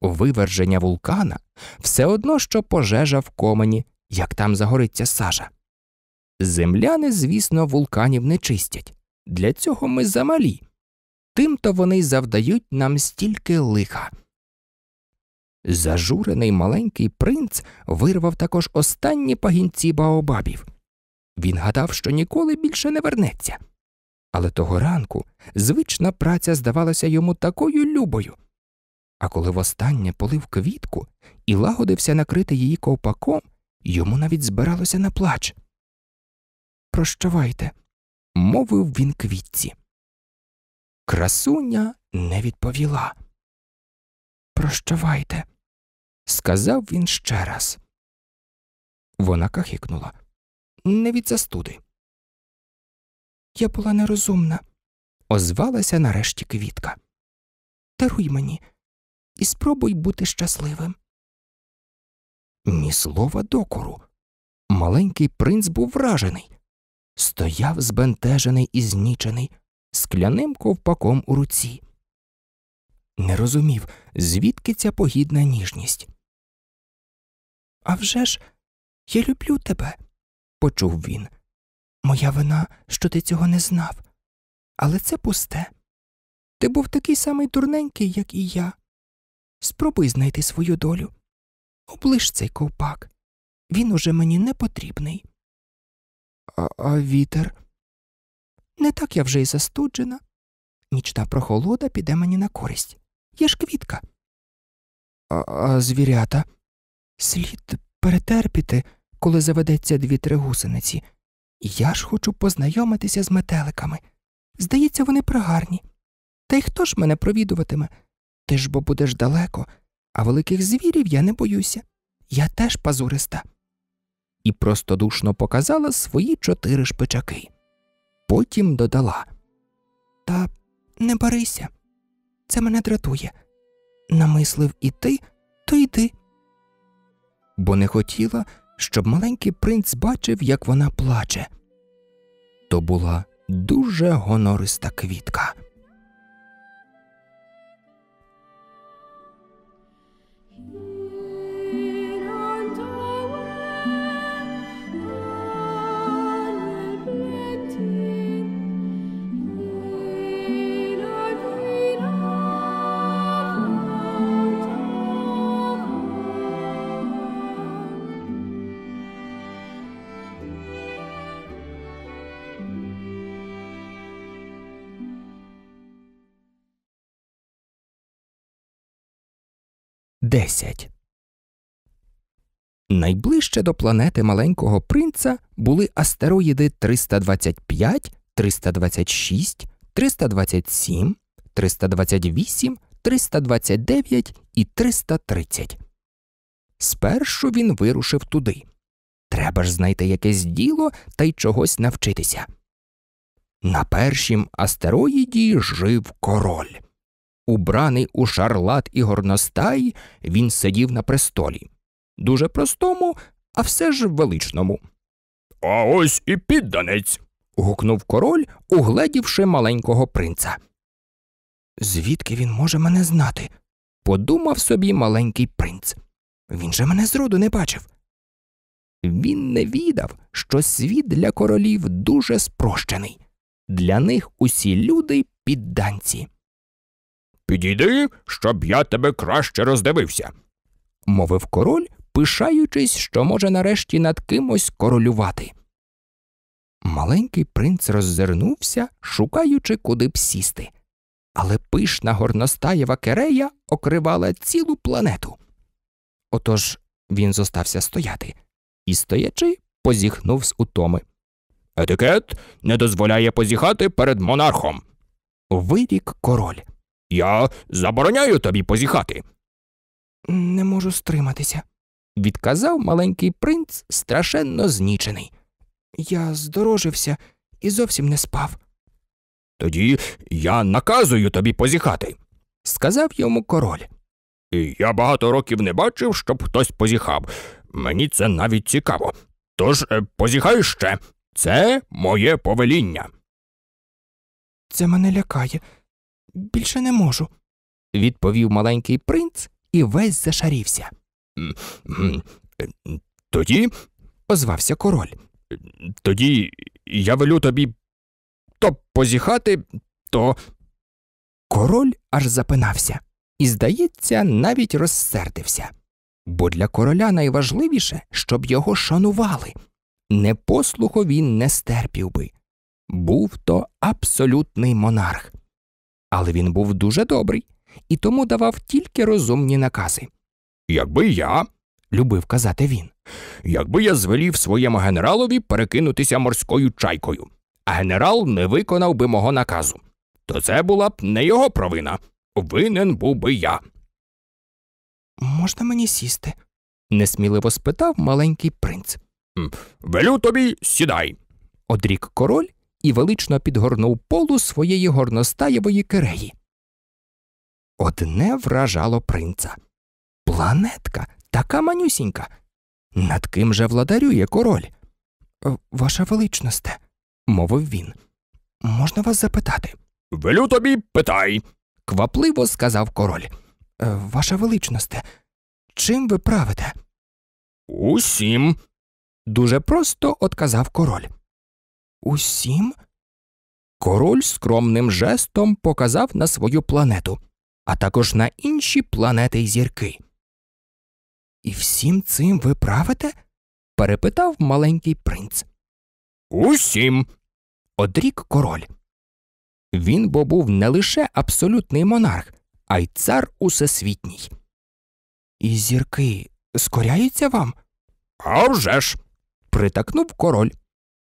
Виверження вулкана все одно, що пожежа в комені, як там загориться сажа. Земляни, звісно, вулканів не чистять. Для цього ми замалі. Тимто вони завдають нам стільки лиха. Зажурений маленький принц вирвав також останні пагінці baobabів. Він гадав, що ніколи більше не вернеться. Але того ранку звична праця здавалася йому такою любою. А коли востаннє полив квітку і лагодився накрити її ковпаком, йому навіть збиралося на плач. Прощавайте, мовив він квітці. Красуня не відповіла. Прощавайте, сказав він ще раз. Вона кахикнула. Не від застуди. Я була нерозумна, озвалася нарешті квітка. Даруй мені і спробуй бути щасливим. Ні слова докору. Маленький принц був вражений, стояв збентежений і знічений, скляним ковпаком у руці. Не розумів, звідки ця погідна ніжність. «А вже ж, я люблю тебе, почув він. Моя вина, що ти цього не знав. Але це пусте. Ти був такий самий дурненький, як і я. Спробуй знайти свою долю. Оближ цей ковпак. Він уже мені не потрібний. А, а вітер? Не так я вже й застуджена. Нічна прохолода піде мені на користь. Я ж квітка. А, а звірята? Слід перетерпіти, коли заведеться дві-три гусениці. Я ж хочу познайомитися з метеликами. Здається, вони пригарні. Та й хто ж мене провідуватиме? Ти ж бо будеш далеко, а великих звірів я не боюся. Я теж пазуриста. І простодушно показала свої чотири шпичаки. Потім додала Та не барися, це мене дратує. Намислив іти, то йди. Бо не хотіла, щоб маленький принц бачив, як вона плаче. То була дуже гонориста квітка. 10. Найближче до планети маленького принца були астероїди 325, 326, 327, 328, 329 і 330. Спершу він вирушив туди. Треба ж знайти якесь діло та й чогось навчитися. На першім астероїді жив король. Убраний у шарлат і горностай, він сидів на престолі. Дуже простому, а все ж величному. А ось і підданець. гукнув король, угледівши маленького принца. Звідки він може мене знати? подумав собі маленький принц. Він же мене зроду не бачив. Він не відав, що світ для королів дуже спрощений. Для них усі люди підданці. Підійди, щоб я тебе краще роздивився, мовив король, пишаючись, що може нарешті над кимось королювати. Маленький принц роззирнувся, шукаючи, куди б сісти, але пишна горностаєва керея окривала цілу планету. Отож він зостався стояти і, стоячи, позіхнув з утоми. Етикет не дозволяє позіхати перед монархом, вирік король. Я забороняю тобі позіхати. Не можу стриматися, відказав маленький принц, страшенно знічений. Я здорожився і зовсім не спав, Тоді я наказую тобі позіхати. сказав йому король. І Я багато років не бачив, щоб хтось позіхав. Мені це навіть цікаво. Тож е, позіхай ще. Це моє повеління. Це мене лякає. Більше не можу, відповів маленький принц і весь зашарівся. Тоді, Озвався король. тоді я велю тобі то позіхати, то Король аж запинався і, здається, навіть розсердився. Бо для короля найважливіше, щоб його шанували. Непослуху він не стерпів би. Був то абсолютний монарх. Але він був дуже добрий і тому давав тільки розумні накази, якби я, любив казати він. якби я звелів своєму генералові перекинутися морською чайкою, а генерал не виконав би мого наказу, то це була б не його провина. Винен був би я. Можна мені сісти? несміливо спитав маленький принц. Велю тобі сідай. Одрік король і велично підгорнув полу своєї горностаєвої киреї. Одне вражало принца. Планетка така манюсінька. Над ким же владарює король? «Е, Ваша величносте, мовив він. Можна вас запитати? Велю тобі питай. Квапливо сказав король. «Е, Ваша величносте, чим ви правите? Усім. Дуже просто отказав король. Усім? Король скромним жестом показав на свою планету, а також на інші планети й зірки. І всім цим ви правите? перепитав маленький принц. Усім. Одрік король. Він бо був не лише абсолютний монарх, а й цар усесвітній. І зірки скоряються вам? А вже ж. притакнув король.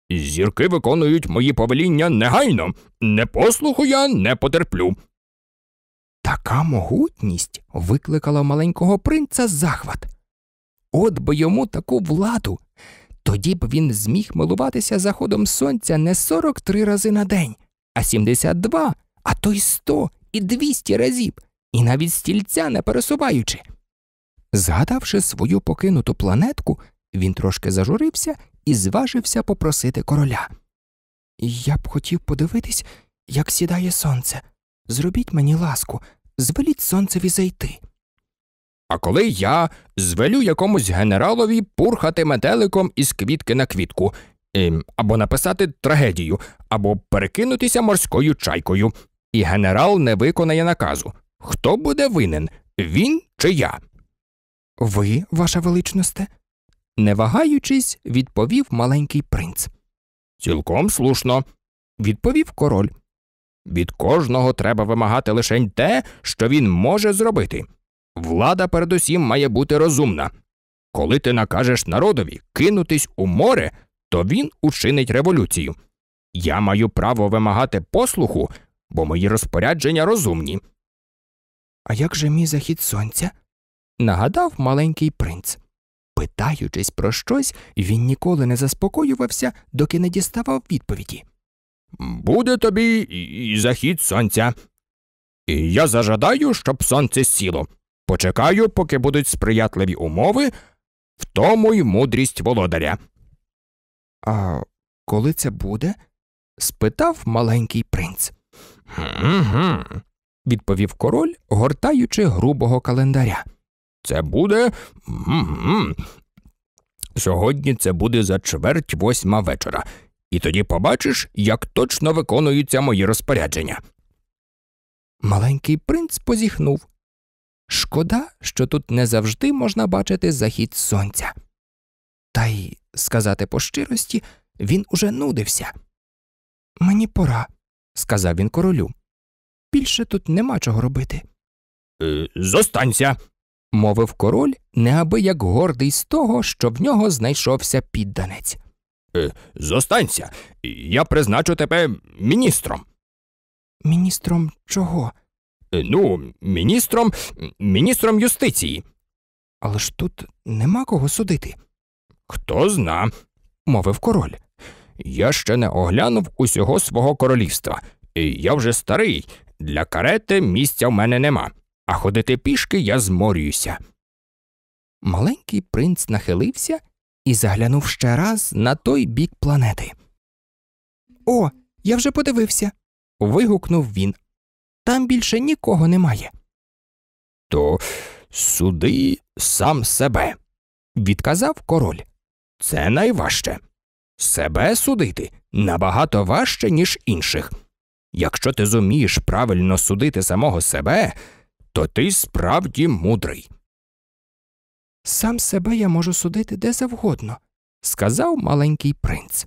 Зірки виконують мої повеління негайно. Непослуху я не потерплю. Така могутність викликала маленького принца захват. От би йому таку владу. Тоді б він зміг милуватися заходом сонця не 43 рази на день, а 72, а то й 100 і 200 разів, і навіть стільця не пересуваючи. Згадавши свою покинуту планетку, він трошки зажурився і зважився попросити короля. Я б хотів подивитись, як сідає сонце. Зробіть мені ласку, звеліть сонцеві зайти. А коли я звелю якомусь генералові пурхати метеликом із квітки на квітку, ем, або написати трагедію, або перекинутися морською чайкою, і генерал не виконає наказу, хто буде винен, він чи я? Ви, ваша величносте? Не вагаючись, відповів маленький принц. Цілком слушно. Відповів король. Від кожного треба вимагати лише те, що він може зробити. Влада передусім має бути розумна. Коли ти накажеш народові кинутись у море, то він учинить революцію. Я маю право вимагати послуху, бо мої розпорядження розумні. А як же мій захід сонця? нагадав маленький принц. Питаючись про щось, він ніколи не заспокоювався, доки не діставав відповіді. Буде тобі і захід сонця. І я зажадаю, щоб сонце сіло. Почекаю, поки будуть сприятливі умови, в тому й мудрість володаря. А коли це буде? спитав маленький принц. Гм-гм. Відповів король, гортаючи грубого календаря. Це буде. Сьогодні це буде за чверть восьма вечора, і тоді побачиш, як точно виконуються мої розпорядження. Маленький принц позіхнув. Шкода, що тут не завжди можна бачити захід сонця. Та й, сказати по щирості, він уже нудився. Мені пора, сказав він королю. Більше тут нема чого робити, Е, зостанься. Мовив король, неабияк гордий з того, що в нього знайшовся підданець. Е, зостанься. Я призначу тебе міністром. Міністром чого? Е, Ну, міністром, міністром юстиції. Але ж тут нема кого судити, Хто зна, мовив король. я ще не оглянув усього свого королівства. Я вже старий. Для карети місця в мене нема, а ходити пішки я зморююся. Маленький принц нахилився і заглянув ще раз на той бік планети. О, я вже подивився. вигукнув він. Там більше нікого немає. То суди сам себе, Відказав король. це найважче. Себе судити набагато важче, ніж інших. Якщо ти зумієш правильно судити самого себе, то ти справді мудрий. Сам себе я можу судити де завгодно, сказав маленький принц.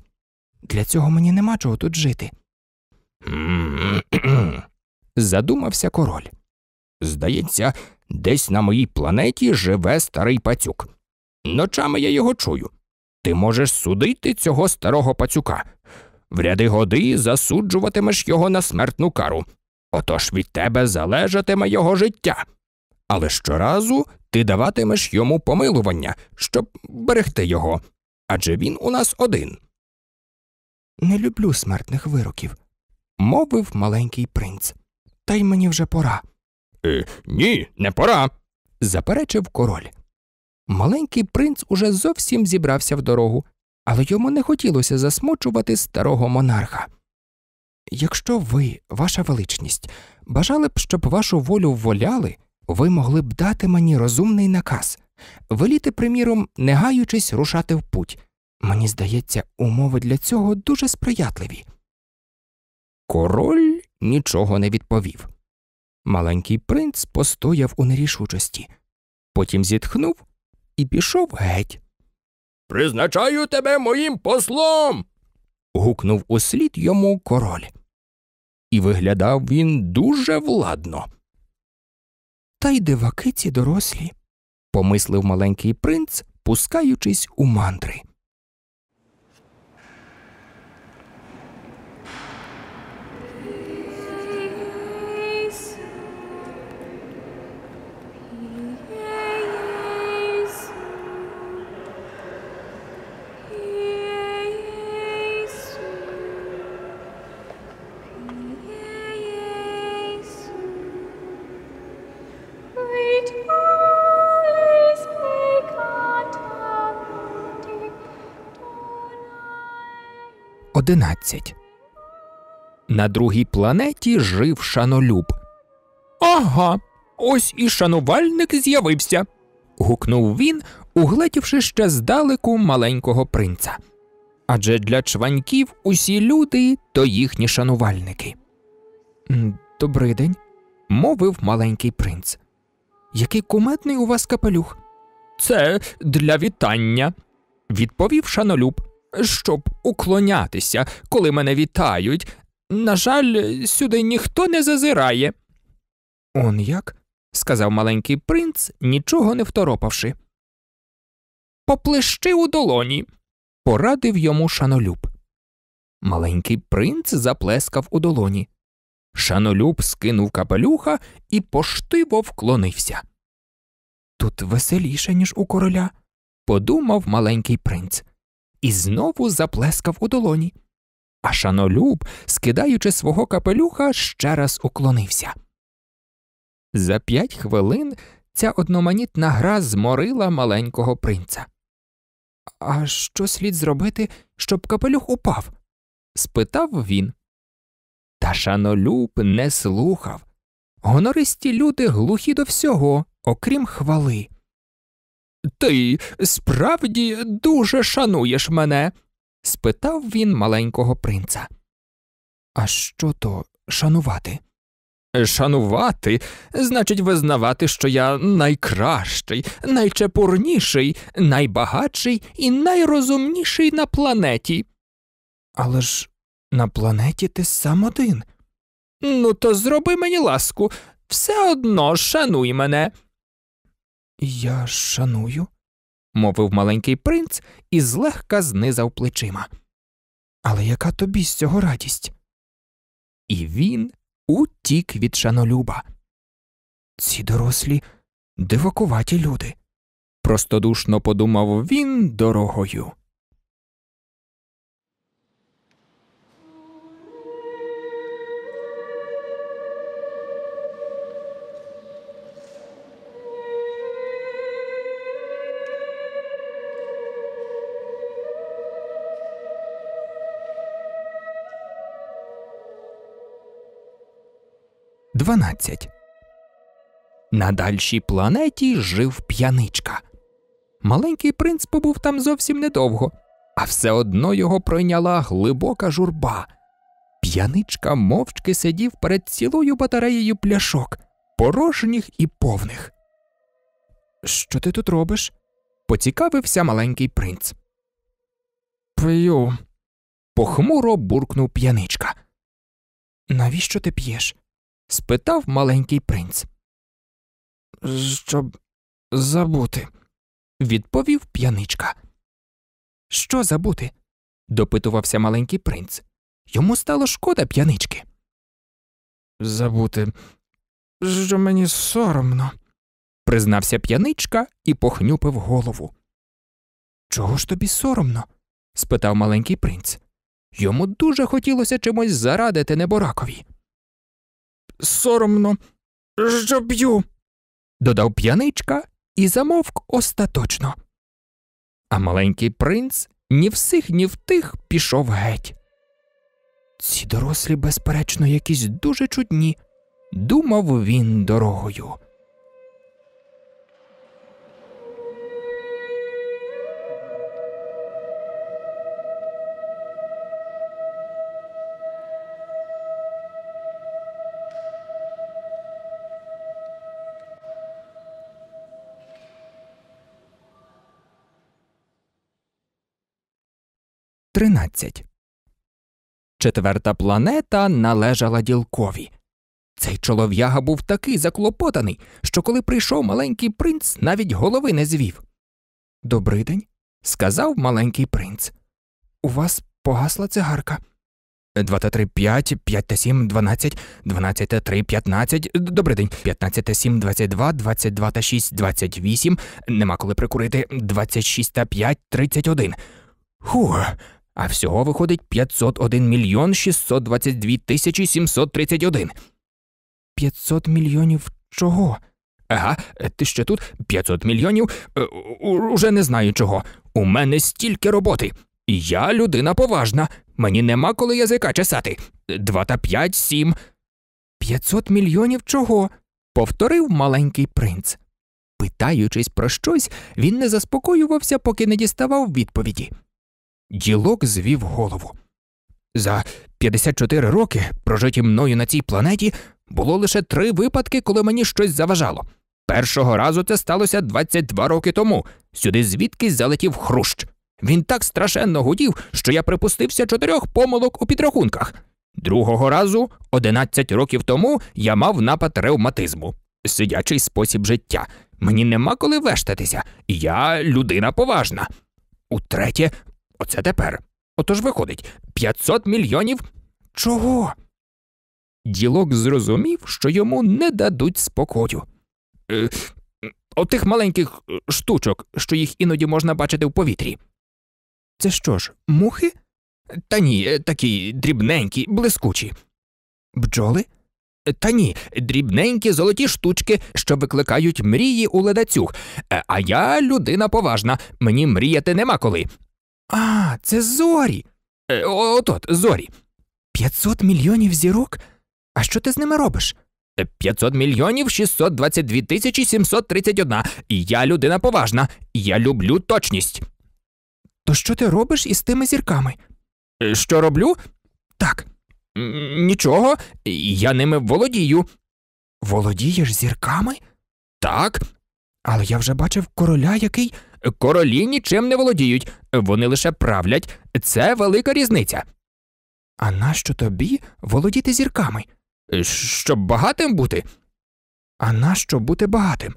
Для цього мені нема чого тут жити. Задумався король. Здається, десь на моїй планеті живе старий пацюк. Ночами я його чую. Ти можеш судити цього старого пацюка. В ряди годи засуджуватимеш його на смертну кару. Отож від тебе залежатиме його життя. Але щоразу ти даватимеш йому помилування, щоб берегти його. Адже він у нас один. Не люблю смертних вироків, мовив маленький принц. Та й мені вже пора, Е, ні, не пора. заперечив король. Маленький принц уже зовсім зібрався в дорогу, але йому не хотілося засмучувати старого монарха. Якщо ви, ваша величність, бажали б, щоб вашу волю вволяли, ви могли б дати мені розумний наказ, веліти, приміром, не гаючись рушати в путь. Мені здається, умови для цього дуже сприятливі. Король нічого не відповів. Маленький принц постояв у нерішучості, потім зітхнув і пішов геть. Призначаю тебе моїм послом. гукнув услід йому король. І виглядав він дуже владно. Та й диваки ці дорослі, помислив маленький принц, пускаючись у мандри. 11. На другій планеті жив шанолюб. Ага, ось і шанувальник з'явився. гукнув він, угледівши ще здалеку маленького принца. Адже для чваньків усі люди то їхні шанувальники. «Добрий день», – мовив маленький принц. Який куметний у вас капелюх? Це для вітання, відповів шанолюб щоб уклонятися, коли мене вітають. На жаль, сюди ніхто не зазирає. Он як? сказав маленький принц, нічого не второпавши. Поплещи у долоні, порадив йому шанолюб. Маленький принц заплескав у долоні. Шанолюб скинув капелюха і поштиво вклонився. Тут веселіше, ніж у короля, подумав маленький принц, і знову заплескав у долоні. А шанолюб, скидаючи свого капелюха, ще раз уклонився. За п'ять хвилин ця одноманітна гра зморила маленького принца. А що слід зробити, щоб капелюх упав? спитав він. Та шанолюб не слухав. Гонористі люди глухі до всього, окрім хвали. Ти справді дуже шануєш мене? спитав він маленького принца. А що то шанувати? Шанувати значить визнавати, що я найкращий, найчепурніший, найбагатший і найрозумніший на планеті. Але ж на планеті ти сам один. Ну, то зроби мені ласку, все одно шануй мене. Я шаную, мовив маленький принц і злегка знизав плечима. Але яка тобі з цього радість? І він утік від шанолюба. Ці дорослі дивакуваті люди, простодушно подумав він дорогою. Дванадцять. На дальшій планеті жив п'яничка. Маленький принц побув там зовсім недовго, а все одно його пройняла глибока журба. П'яничка мовчки сидів перед цілою батареєю пляшок, порожніх і повних. Що ти тут робиш? поцікавився маленький принц. П'ю. похмуро буркнув п'яничка. Навіщо ти п'єш? Спитав маленький принц. Щоб забути, відповів п'яничка. Що забути? допитувався маленький принц. Йому стало шкода п'янички. Забути, що мені соромно, признався п'яничка і похнюпив голову. Чого ж тобі соромно? спитав маленький принц. Йому дуже хотілося чимось зарадити неборакові. Соромно, що б'ю, додав п'яничка і замовк остаточно. А маленький принц ні всіх, ні в тих пішов геть. Ці дорослі, безперечно, якісь дуже чудні, думав він дорогою. Тринадцять. Четверта планета належала ділкові. Цей чолов'яга був такий заклопотаний, що коли прийшов маленький принц, навіть голови не звів. «Добрий день», – сказав маленький принц. У вас погасла цигарка. Два та три п'ять, п'ять та сім, дванадцять, дванадцять та три, п'ятнадцять. Добрий день. П'ятнадцять та сім, двадцять два, двадцять два та шість, двадцять вісім. Нема коли прикурити. Двадцять шість та п'ять, тридцять один. Хух. А всього виходить 501 мільйон 622 тисячі 731. 500 мільйонів чого? Ага, ти ще тут 500 мільйонів. Е, Уже не знаю чого. У мене стільки роботи. Я людина поважна. Мені нема коли язика чесати. Два та п'ять, сім. 500 мільйонів чого? повторив маленький принц. Питаючись про щось, він не заспокоювався, поки не діставав відповіді. Ділок звів голову. За 54 роки, прожиті мною на цій планеті, було лише три випадки, коли мені щось заважало. Першого разу це сталося 22 роки тому. Сюди звідкись залетів хрущ. Він так страшенно гудів, що я припустився чотирьох помилок у підрахунках. Другого разу, 11 років тому, я мав напад ревматизму. Сидячий спосіб життя. Мені нема коли вештатися. Я людина поважна. Утретє, Оце тепер. Отож виходить 500 мільйонів. Чого? Ділок зрозумів, що йому не дадуть спокою. Е, отих маленьких е, штучок, що їх іноді можна бачити в повітрі. Це що ж, мухи? Та ні, е, такі дрібненькі, блискучі. Бджоли? Та ні, дрібненькі золоті штучки, що викликають мрії у ледацюг. Е, А я людина поважна, мені мріяти нема коли. А, це зорі. Е, От-от, зорі. 500 мільйонів зірок? А що ти з ними робиш? 500 мільйонів 622 тисячі 731. І я людина поважна. Я люблю точність. То що ти робиш із тими зірками? Е, Що роблю? Так. Нічого, я ними володію. Володієш зірками? Так. Але я вже бачив короля, який. Королі нічим не володіють, вони лише правлять. Це велика різниця. А нащо тобі володіти зірками? Щоб багатим бути. А нащо бути багатим?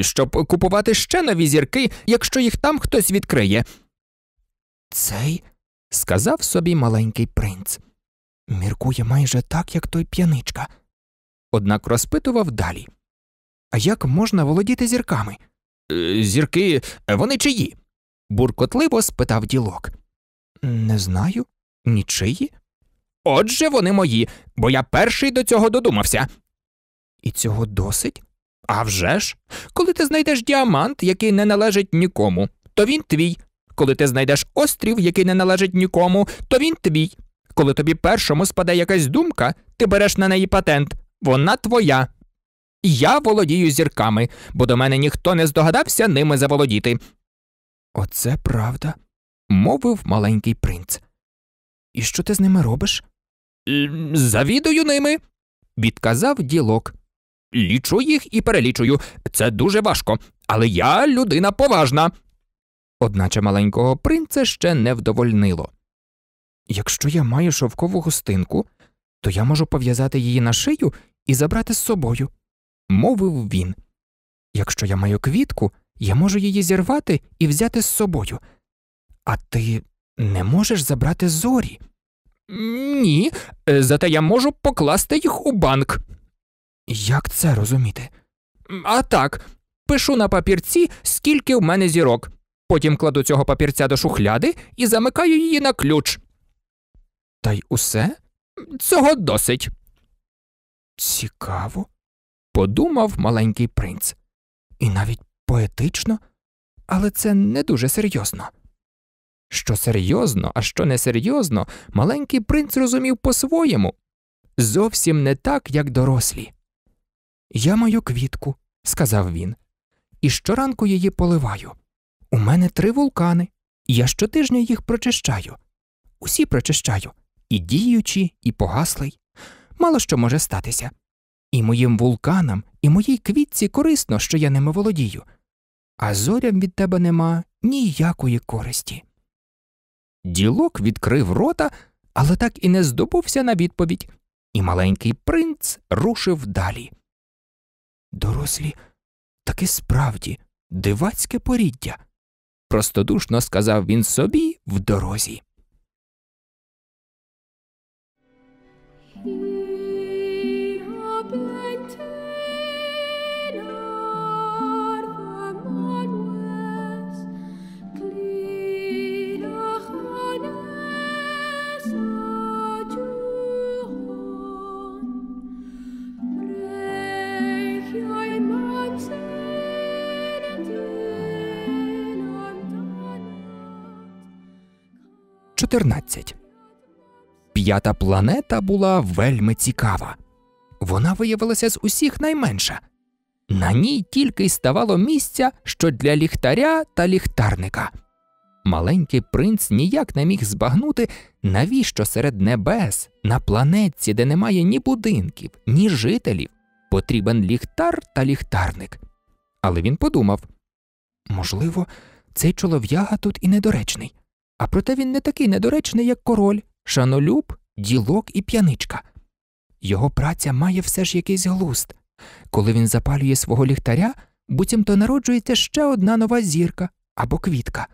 Щоб купувати ще нові зірки, якщо їх там хтось відкриє. Цей, сказав собі маленький принц, міркує майже так, як той п'яничка. однак розпитував далі. А як можна володіти зірками? «Е, Зірки, е, вони чиї? буркотливо спитав ділок. Не знаю, нічиї. Отже, вони мої, бо я перший до цього додумався. І цього досить? А вже ж, коли ти знайдеш діамант, який не належить нікому, то він твій. Коли ти знайдеш острів, який не належить нікому, то він твій. Коли тобі першому спаде якась думка, ти береш на неї патент. Вона твоя. Я володію зірками, бо до мене ніхто не здогадався ними заволодіти. Оце правда, мовив маленький принц. І що ти з ними робиш? Завідую ними, відказав ділок. Лічу їх і перелічую. Це дуже важко, але я людина поважна. Одначе маленького принца ще не вдовольнило. Якщо я маю шовкову густинку, то я можу пов'язати її на шию і забрати з собою, мовив він. Якщо я маю квітку, я можу її зірвати і взяти з собою. А ти не можеш забрати зорі? Ні, е, зате я можу покласти їх у банк. Як це розуміти? А так, пишу на папірці, скільки в мене зірок. Потім кладу цього папірця до шухляди і замикаю її на ключ. Та й усе? Цього досить. Цікаво, подумав маленький принц. І навіть поетично, але це не дуже серйозно. Що серйозно, а що не серйозно, маленький принц розумів по-своєму зовсім не так, як дорослі. Я маю квітку, сказав він, і щоранку її поливаю. У мене три вулкани, і я щотижня їх прочищаю. Усі прочищаю, і діючі, і погаслий. Мало що може статися. І моїм вулканам, і моїй квітці корисно, що я ними володію, а зорям від тебе нема ніякої користі. Ділок відкрив рота, але так і не здобувся на відповідь, і маленький принц рушив далі. Дорослі, таки справді дивацьке поріддя, простодушно сказав він собі в дорозі. 14. П'ята планета була вельми цікава. Вона виявилася з усіх найменша. На ній тільки й ставало місця, що для ліхтаря та ліхтарника. Маленький принц ніяк не міг збагнути, навіщо серед небес, на планетці, де немає ні будинків, ні жителів, потрібен ліхтар та ліхтарник. Але він подумав можливо, цей чолов'яга тут і недоречний, а проте він не такий недоречний, як король, шанолюб, ділок і п'яничка. Його праця має все ж якийсь глуст. Коли він запалює свого ліхтаря, буцімто народжується ще одна нова зірка або квітка.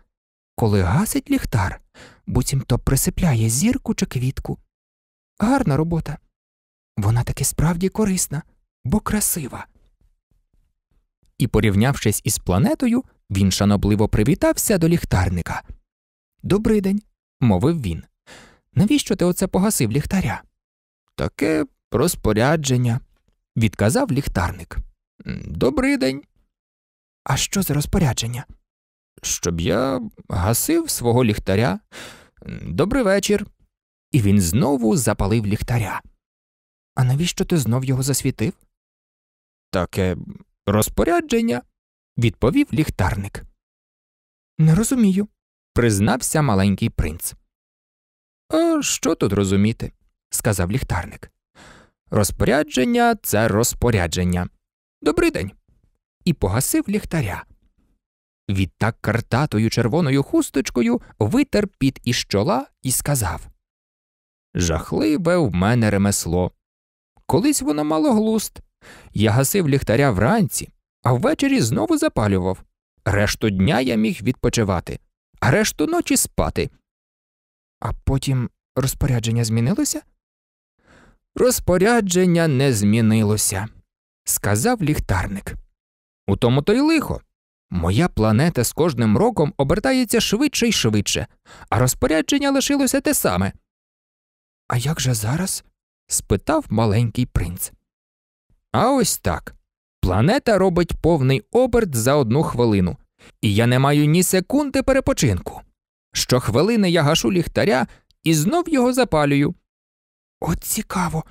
Коли гасить ліхтар, буцімто присипляє зірку чи квітку. Гарна робота. Вона таки справді корисна, бо красива. І, порівнявшись із планетою, він шанобливо привітався до ліхтарника. «Добрий день», – мовив він. Навіщо ти оце погасив ліхтаря? Таке розпорядження, відказав ліхтарник. «М, Добрий день. А що за розпорядження? Щоб я гасив свого ліхтаря. «М, Добрий вечір. І він знову запалив ліхтаря. А навіщо ти знов його засвітив? Таке розпорядження, відповів ліхтарник. Не розумію, признався маленький принц. А що тут розуміти? сказав ліхтарник. Розпорядження це розпорядження. Добрий день. І погасив ліхтаря. Відтак картатою червоною хусточкою витер під із чола і сказав Жахливе в мене ремесло. Колись воно мало глуст. Я гасив ліхтаря вранці, а ввечері знову запалював. Решту дня я міг відпочивати, а решту ночі спати. А потім розпорядження змінилося? Розпорядження не змінилося, сказав ліхтарник. У тому то й лихо. Моя планета з кожним роком обертається швидше й швидше, а розпорядження лишилося те саме. А як же зараз? спитав маленький принц. А ось так. Планета робить повний оберт за одну хвилину, і я не маю ні секунди перепочинку. Щохвилини я гашу ліхтаря і знов його запалюю. От цікаво.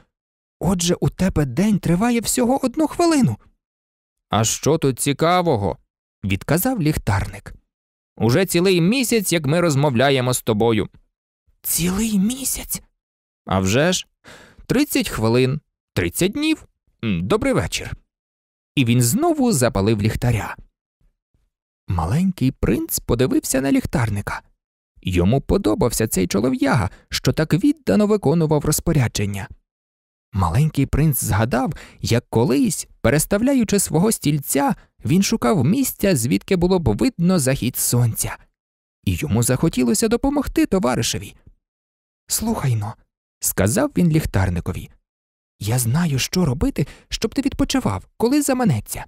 Отже, у тебе день триває всього одну хвилину. А що тут цікавого? відказав ліхтарник. Уже цілий місяць, як ми розмовляємо з тобою. Цілий місяць? А вже ж, тридцять хвилин, тридцять днів. Добрий вечір. І він знову запалив ліхтаря. Маленький принц подивився на ліхтарника. Йому подобався цей чолов'яга, що так віддано виконував розпорядження. Маленький принц згадав, як колись, переставляючи свого стільця, він шукав місця, звідки було б видно захід сонця, і йому захотілося допомогти товаришеві. Слухайно, сказав він ліхтарникові, я знаю, що робити, щоб ти відпочивав, коли заманеться.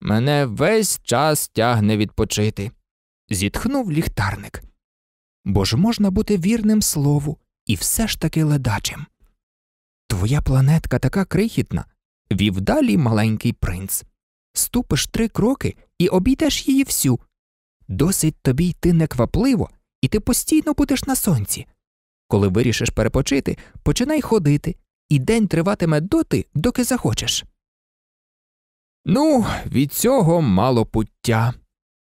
Мене весь час тягне відпочити, зітхнув ліхтарник. Бо ж можна бути вірним слову і все ж таки ледачим. Твоя планетка така крихітна, вів далі маленький принц. Ступиш три кроки і обійдеш її всю. Досить тобі йти неквапливо, і ти постійно будеш на сонці. Коли вирішиш перепочити, починай ходити, і день триватиме доти, доки захочеш. Ну, від цього мало пуття,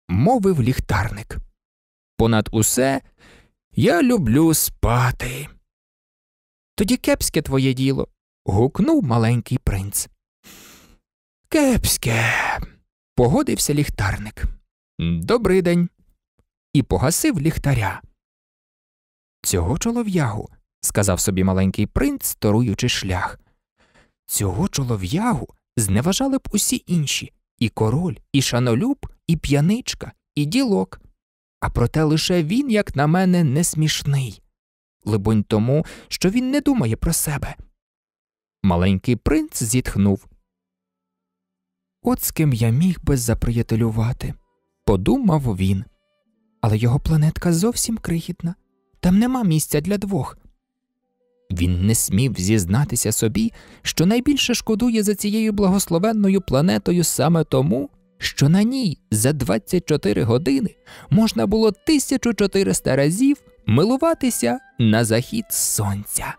мовив ліхтарник. Понад усе я люблю спати. Тоді кепське твоє діло. гукнув маленький принц. Кепське. погодився ліхтарник. Добрий день. І погасив ліхтаря. Цього чолов'ягу, сказав собі маленький принц, торуючи шлях. Цього чолов'ягу зневажали б усі інші і король, і шанолюб, і п'яничка, і ділок. А проте лише він, як на мене, не смішний. Либонь тому, що він не думає про себе. Маленький принц зітхнув. От з ким я міг би заприятелювати, подумав він. Але його планетка зовсім крихітна, там нема місця для двох. Він не смів зізнатися собі, що найбільше шкодує за цією благословенною планетою саме тому, що на ній за 24 години можна було 1400 разів милуватися на захід сонця.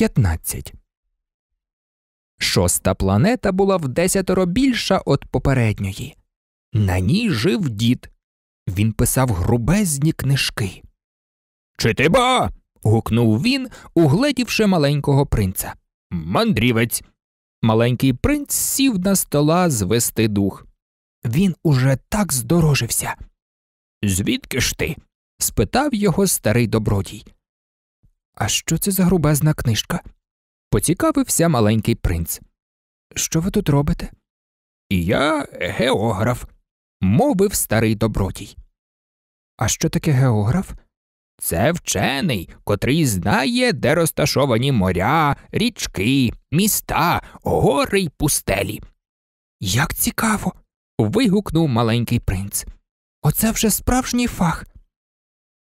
15. Шоста планета була в десятеро більша від попередньої. На ній жив дід. Він писав грубезні книжки. Чи ти ба. гукнув він, угледівши маленького принца. Мандрівець. Маленький принц сів на стола звести дух. Він уже так здорожився. Звідки ж ти? спитав його старий добродій. А що це за грубезна книжка? поцікавився маленький принц. Що ви тут робите? Я географ, мовив старий добродій. А що таке географ? Це вчений, котрий знає, де розташовані моря, річки, міста, гори й пустелі. Як цікаво. вигукнув маленький принц. Оце вже справжній фах.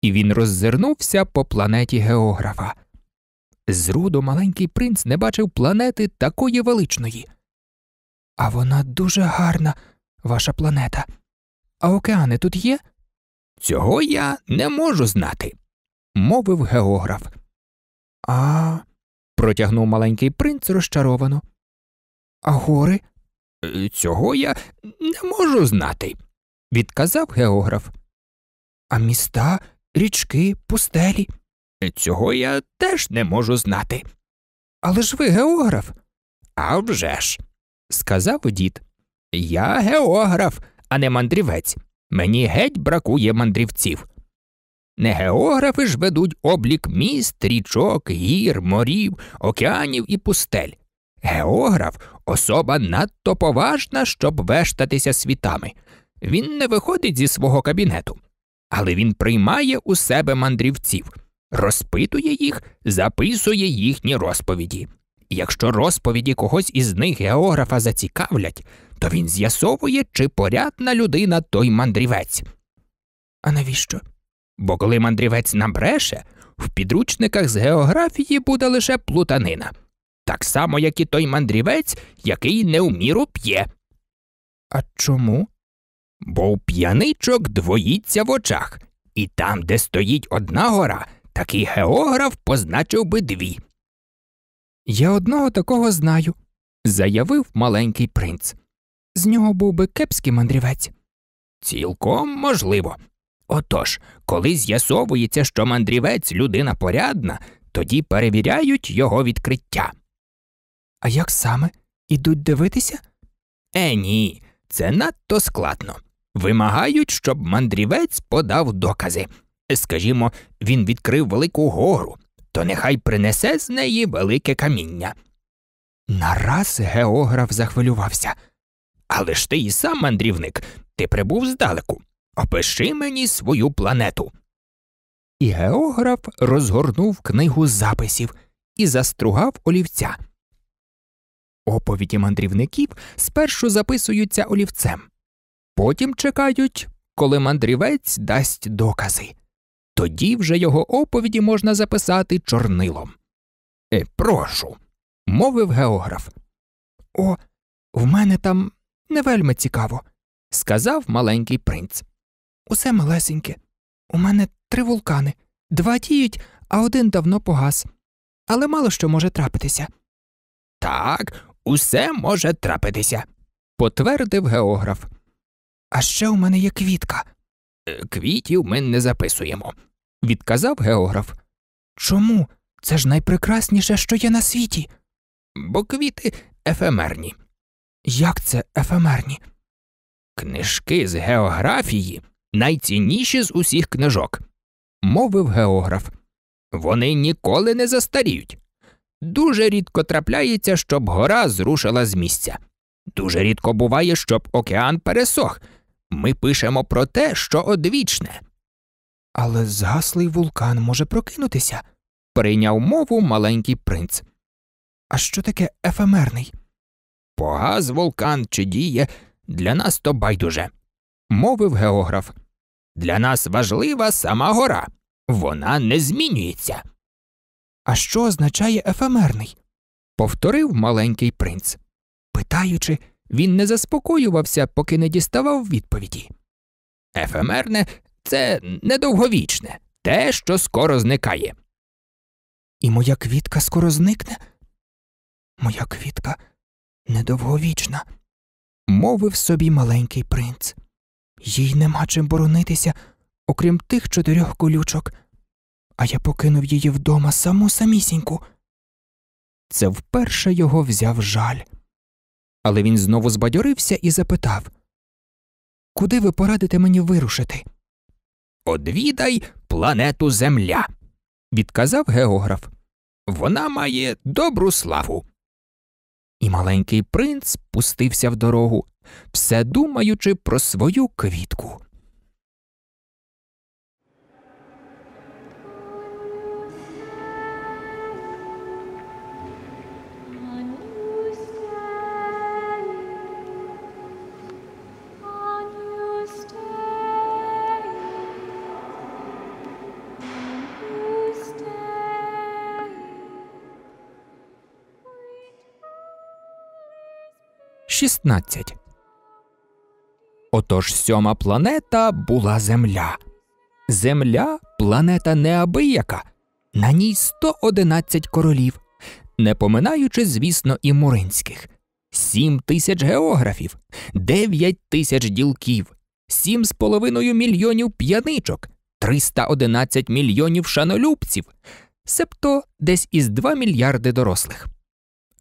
І він роззирнувся по планеті географа. Зруду маленький принц не бачив планети такої величної. А вона дуже гарна, ваша планета. А океани тут є? Цього я не можу знати, мовив географ. А. протягнув маленький принц розчаровано. А гори? «Е, Цього я не можу знати, відказав географ. А міста, річки, пустелі. Цього я теж не можу знати. Але ж ви географ, А вже ж. сказав дід. Я географ, а не мандрівець. Мені геть бракує мандрівців. Не географи ж ведуть облік міст, річок, гір, морів, океанів і пустель. Географ особа надто поважна, щоб вештатися світами. Він не виходить зі свого кабінету, але він приймає у себе мандрівців, розпитує їх, записує їхні розповіді. І Якщо розповіді когось із них географа зацікавлять, то він з'ясовує, чи порядна людина той мандрівець. А навіщо? Бо коли мандрівець набреше, в підручниках з географії буде лише плутанина, так само, як і той мандрівець, який не в міру п'є, А чому? Бо у п'яничок двоїться в очах, і там, де стоїть одна гора, такий географ позначив би дві. Я одного такого знаю, заявив маленький принц. З нього був би кепський мандрівець. Цілком можливо. Отож, коли з'ясовується, що мандрівець людина порядна, тоді перевіряють його відкриття. А як саме? Ідуть дивитися? Е, ні, це надто складно. Вимагають, щоб мандрівець подав докази. Скажімо, він відкрив велику гору, то нехай принесе з неї велике каміння. Нараз географ захвилювався. Але ж ти і сам мандрівник, ти прибув здалеку. Опиши мені свою планету. І географ розгорнув книгу записів і застругав олівця. Оповіді мандрівників спершу записуються олівцем, потім чекають, коли мандрівець дасть докази. Тоді вже його оповіді можна записати чорнилом. Е, прошу. мовив географ. О, в мене там не вельми цікаво, сказав маленький принц. Усе малесеньке. У мене три вулкани, два діють, а один давно погас. Але мало що може трапитися, Так, усе може трапитися. потвердив географ. А ще у мене є квітка, Е, Квітів ми не записуємо. відказав географ. Чому? Це ж найпрекрасніше, що є на світі. бо квіти ефемерні. Як це ефемерні? Книжки з географії найцінніші з усіх книжок. мовив географ. Вони ніколи не застаріють. Дуже рідко трапляється, щоб гора зрушила з місця. Дуже рідко буває, щоб океан пересох. Ми пишемо про те, що одвічне. Але згаслий вулкан може прокинутися, прийняв мову маленький принц. А що таке ефемерний? Погас вулкан чи діє, для нас то байдуже. мовив географ. Для нас важлива сама гора. Вона не змінюється. А що означає ефемерний? повторив маленький принц. Питаючи, він не заспокоювався, поки не діставав відповіді. Ефемерне це недовговічне, те, що скоро зникає. І моя квітка скоро зникне? Моя квітка недовговічна, мовив собі маленький принц. Їй нема чим боронитися, окрім тих чотирьох колючок, а я покинув її вдома саму самісіньку. Це вперше його взяв жаль. Але він знову збадьорився і запитав Куди ви порадите мені вирушити? Одвідай планету Земля. відказав географ. Вона має добру славу. І маленький принц пустився в дорогу, все думаючи про свою квітку. 16. Отож сьома планета була Земля. Земля планета неабияка, на ній 111 королів, не поминаючи, звісно, і муринських, 7 тисяч географів, 9 тисяч ділків, 7,5 мільйонів п'яничок, 311 мільйонів шанолюбців, себто десь із 2 мільярди дорослих.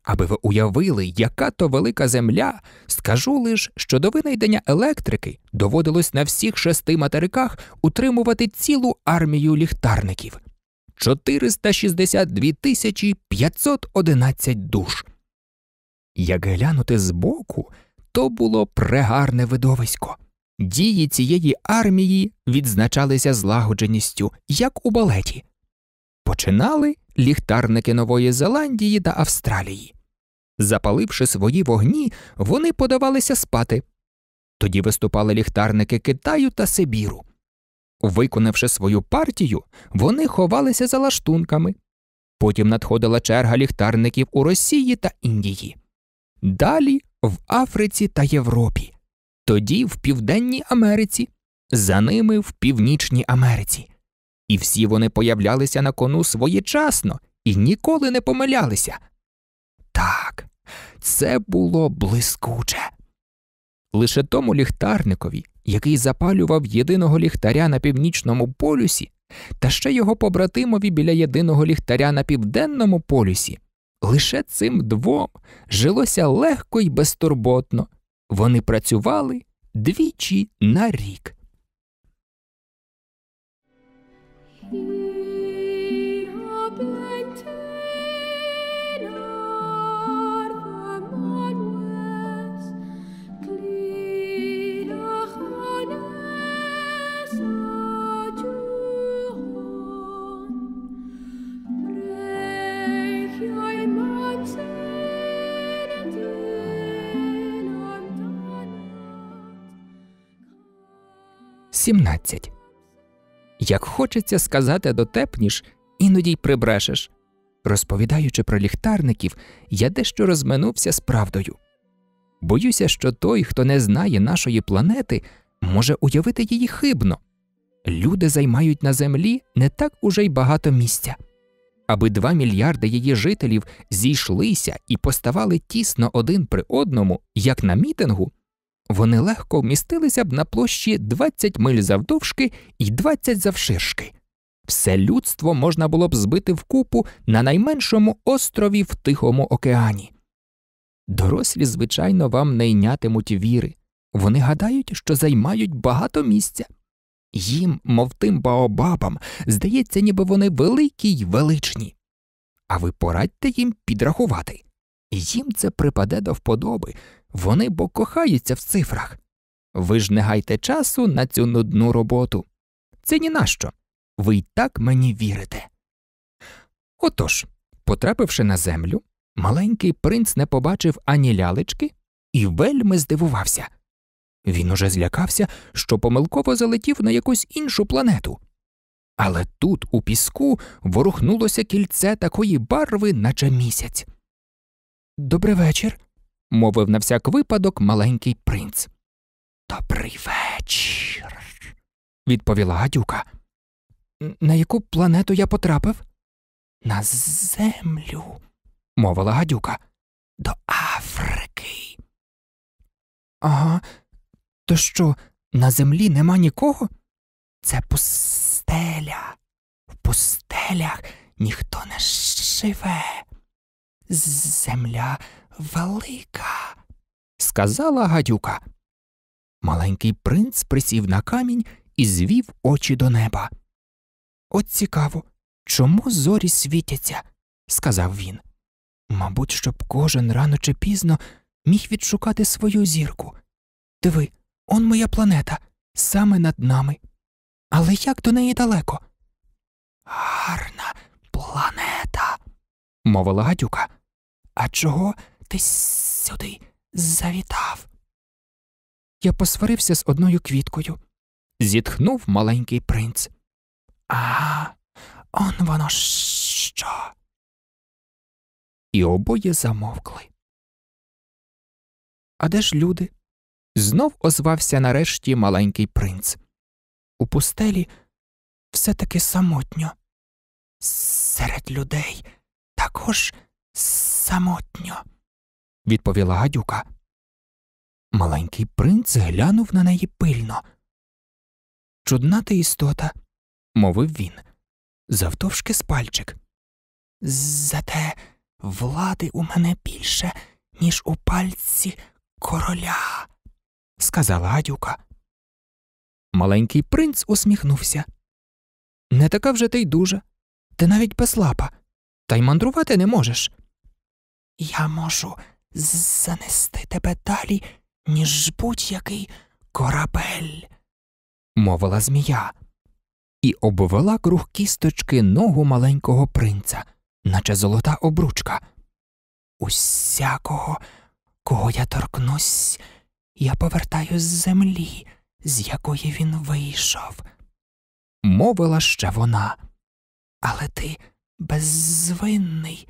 Аби ви уявили, яка то велика земля, скажу лиш, що до винайдення електрики доводилось на всіх шести материках утримувати цілу армію ліхтарників 462 тисячі 511 душ. Як глянути збоку, то було прегарне видовисько. Дії цієї армії відзначалися злагодженістю, як у балеті. Починали ліхтарники Нової Зеландії та Австралії. Запаливши свої вогні, вони подавалися спати. Тоді виступали ліхтарники Китаю та Сибіру. Виконавши свою партію, вони ховалися за лаштунками. Потім надходила черга ліхтарників у Росії та Індії. Далі в Африці та Європі, тоді в Південній Америці, за ними в Північній Америці. І всі вони появлялися на кону своєчасно і ніколи не помилялися. Так, це було блискуче. Лише тому ліхтарникові, який запалював єдиного ліхтаря на північному полюсі, та ще його побратимові біля єдиного ліхтаря на південному полюсі, лише цим двом жилося легко й безтурботно. Вони працювали двічі на рік. 17. Як хочеться сказати дотепніш, іноді й прибрешеш. Розповідаючи про ліхтарників, я дещо розминувся з правдою. Боюся, що той, хто не знає нашої планети, може уявити її хибно. Люди займають на землі не так уже й багато місця. Аби два мільярди її жителів зійшлися і поставали тісно один при одному, як на мітингу, вони легко вмістилися б на площі 20 миль завдовжки і 20 завширшки. Все людство можна було б збити вкупу на найменшому острові в Тихому океані. Дорослі, звичайно, вам не йнятимуть віри. Вони гадають, що займають багато місця. Їм, мов тим баобабам, здається, ніби вони великі й величні. А ви порадьте їм підрахувати. Їм це припаде до вподоби, вони бо кохаються в цифрах. Ви ж не гайте часу на цю нудну роботу. Це ні на що. Ви й так мені вірите. Отож, потрапивши на землю, маленький принц не побачив ані лялечки і вельми здивувався. Він уже злякався, що помилково залетів на якусь іншу планету. Але тут, у піску, ворухнулося кільце такої барви, наче місяць. Добрий вечір, мовив на всяк випадок маленький принц. Добрий вечір, відповіла гадюка. На яку планету я потрапив? На землю, мовила гадюка. До Африки. Ага, то що, на землі нема нікого? Це пустеля. В пустелях ніхто не живе. Земля велика, сказала гадюка. Маленький принц присів на камінь і звів очі до неба. От цікаво, чому зорі світяться, сказав він. Мабуть, щоб кожен рано чи пізно міг відшукати свою зірку. Диви, он моя планета, саме над нами. Але як до неї далеко? Гарна планета, мовила гадюка. А чого ти сюди завітав? Я посварився з одною квіткою, зітхнув маленький принц. А, он воно що. І обоє замовкли. А де ж люди? Знов озвався нарешті маленький принц. У пустелі все таки самотньо. Серед людей також самотньо, відповіла гадюка. Маленький принц глянув на неї пильно. Чудна ти істота, мовив він, завтовшки з пальчик. Зате влади у мене більше, ніж у пальці короля, сказала гадюка. Маленький принц усміхнувся. Не така вже ти й дужа. Ти навіть без лапа, та й мандрувати не можеш. Я можу занести тебе далі, ніж будь-який корабель, мовила змія, і обвела круг кісточки ногу маленького принца, наче золота обручка. Усякого, кого я торкнусь, я повертаю з землі, з якої він вийшов. Мовила ще вона. Але ти беззвинний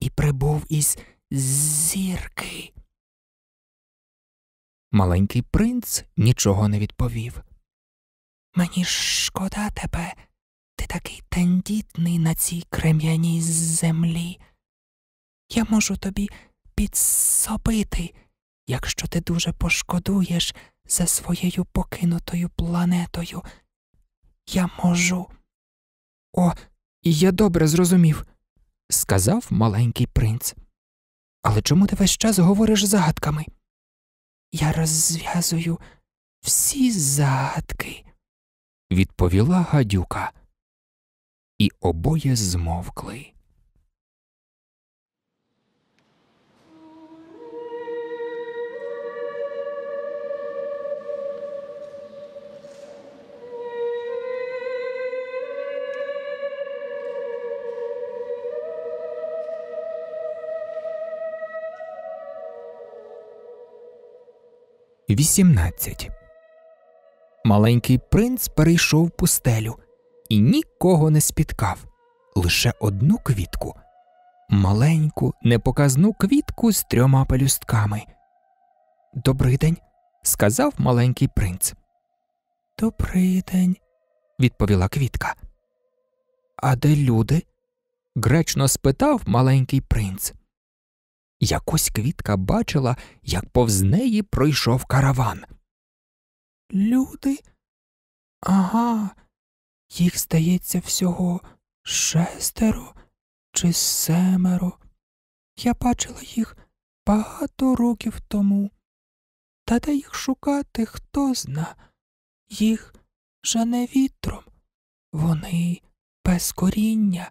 і прибув із зірки. Маленький принц нічого не відповів. Мені шкода тебе, ти такий тендітний на цій крем'яній землі. Я можу тобі підсобити, якщо ти дуже пошкодуєш за своєю покинутою планетою. Я можу. О, я добре зрозумів, сказав маленький принц. Але чому ти весь час говориш загадками? Я розв'язую всі загадки, відповіла гадюка, і обоє змовкли. Вісімнадцять. Маленький принц перейшов пустелю і нікого не спіткав, лише одну квітку, маленьку непоказну квітку з трьома пелюстками. Добрий день, сказав маленький принц. Добрий день, відповіла квітка. А де люди? гречно спитав маленький принц. Якось квітка бачила, як повз неї пройшов караван. Люди? Ага, їх здається всього шестеро чи семеро. Я бачила їх багато років тому. Та де їх шукати, хто зна. Їх жане вітром. Вони без коріння.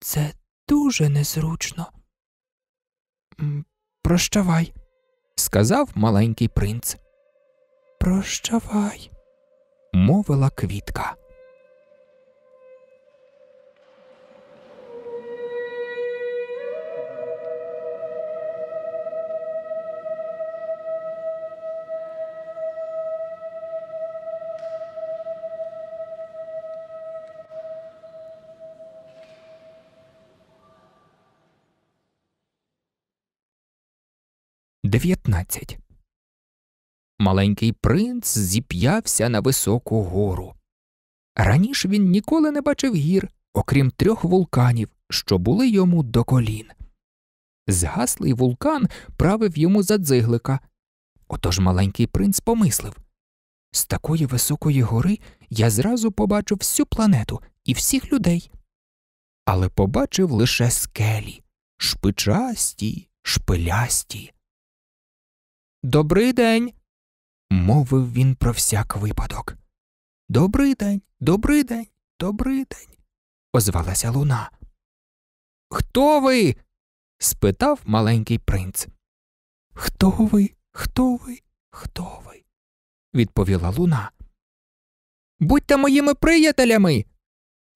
Це дуже незручно. «М, Прощавай, сказав маленький принц. Прощавай, мовила квітка. Дев'ятнадцять. Маленький принц зіп'явся на високу гору. Раніше він ніколи не бачив гір, окрім трьох вулканів, що були йому до колін. Згаслий вулкан правив йому за дзиглика. Отож маленький принц помислив з такої високої гори я зразу побачу всю планету і всіх людей. Але побачив лише скелі шпичасті, шпилясті. Добрий день, мовив він про всяк випадок. Добрий день, добрий день, добрий день, озвалася луна. Хто ви? спитав маленький принц. Хто ви? Хто ви? Хто ви? відповіла луна. Будьте моїми приятелями,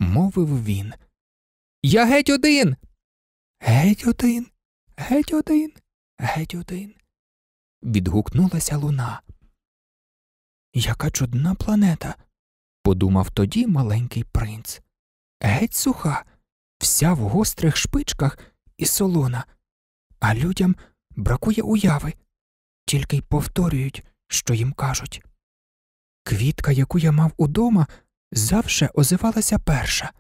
мовив він. Я геть один. Геть один, геть один, геть один. Відгукнулася луна. Яка чудна планета, подумав тоді маленький принц. Геть суха, вся в гострих шпичках і солона, а людям бракує уяви, тільки й повторюють, що їм кажуть. Квітка, яку я мав удома, завше озивалася перша.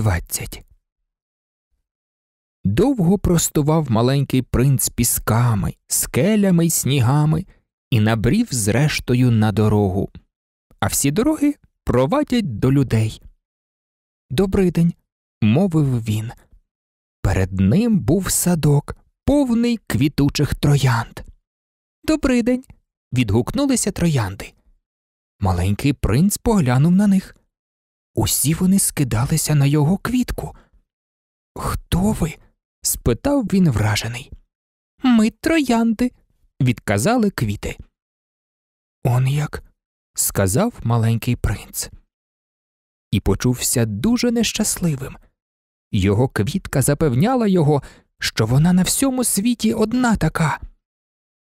20 Довго простував маленький принц пісками, скелями й снігами і набрів зрештою на дорогу. А всі дороги провадять до людей. Добрий день, мовив він. Перед ним був садок, повний квітучих троянд. Добрий день. відгукнулися троянди. Маленький принц поглянув на них. Усі вони скидалися на його квітку. Хто ви? спитав він вражений. Ми троянди, відказали квіти. Он як? сказав маленький принц. І почувся дуже нещасливим. Його квітка запевняла його, що вона на всьому світі одна така.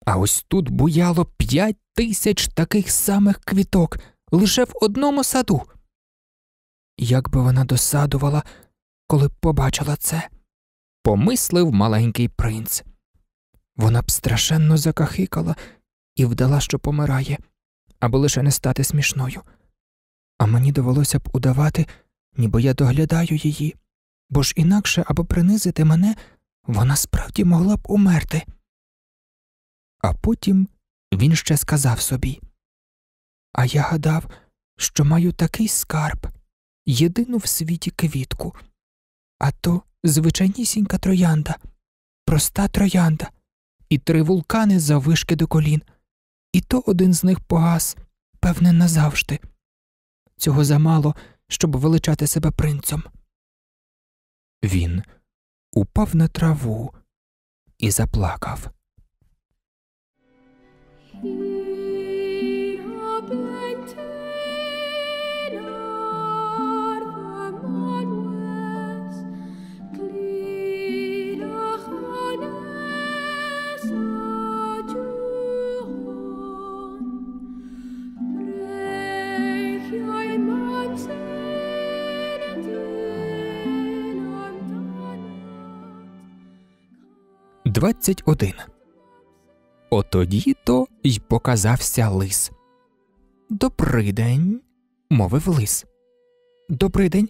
А ось тут буяло п'ять тисяч таких самих квіток лише в одному саду. Як би вона досадувала, коли б побачила це, помислив маленький принц. Вона б страшенно закахикала і вдала, що помирає, аби лише не стати смішною. А мені довелося б удавати, ніби я доглядаю її, бо ж інакше, аби принизити мене, вона справді могла б умерти. А потім він ще сказав собі А я гадав, що маю такий скарб, єдину в світі квітку, а то звичайнісінька троянда, проста троянда, і три вулкани заввишки до колін, і то один з них погас, певне, назавжди. Цього замало, щоб величати себе принцем. Він упав на траву і заплакав. Hier 21. Отоді то й показався лис. Добрий день, мовив лис. Добрий день.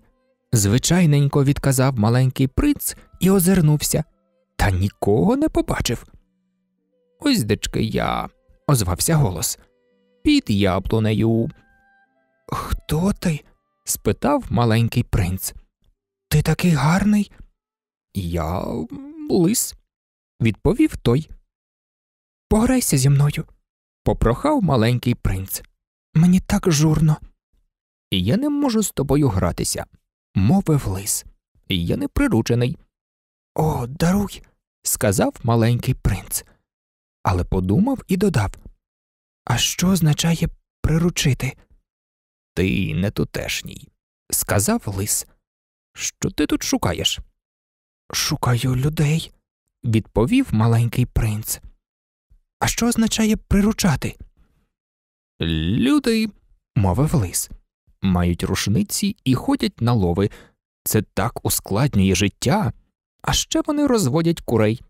Звичайненько відказав маленький принц і озирнувся, та нікого не побачив. Ось дечки я, озвався голос. Під яблунею. Хто ти? спитав маленький принц. Ти такий гарний? Я лис, відповів той. Пограйся зі мною, попрохав маленький принц. Мені так журно. Я не можу з тобою гратися, мовив лис. Я не приручений. О, даруй, сказав маленький принц. Але подумав і додав А що означає приручити? Ти не тутешній, сказав лис. Що ти тут шукаєш? Шукаю людей, відповів маленький принц. А що означає приручати? Люди, мовив лис, мають рушниці і ходять на лови. Це так ускладнює життя, а ще вони розводять курей.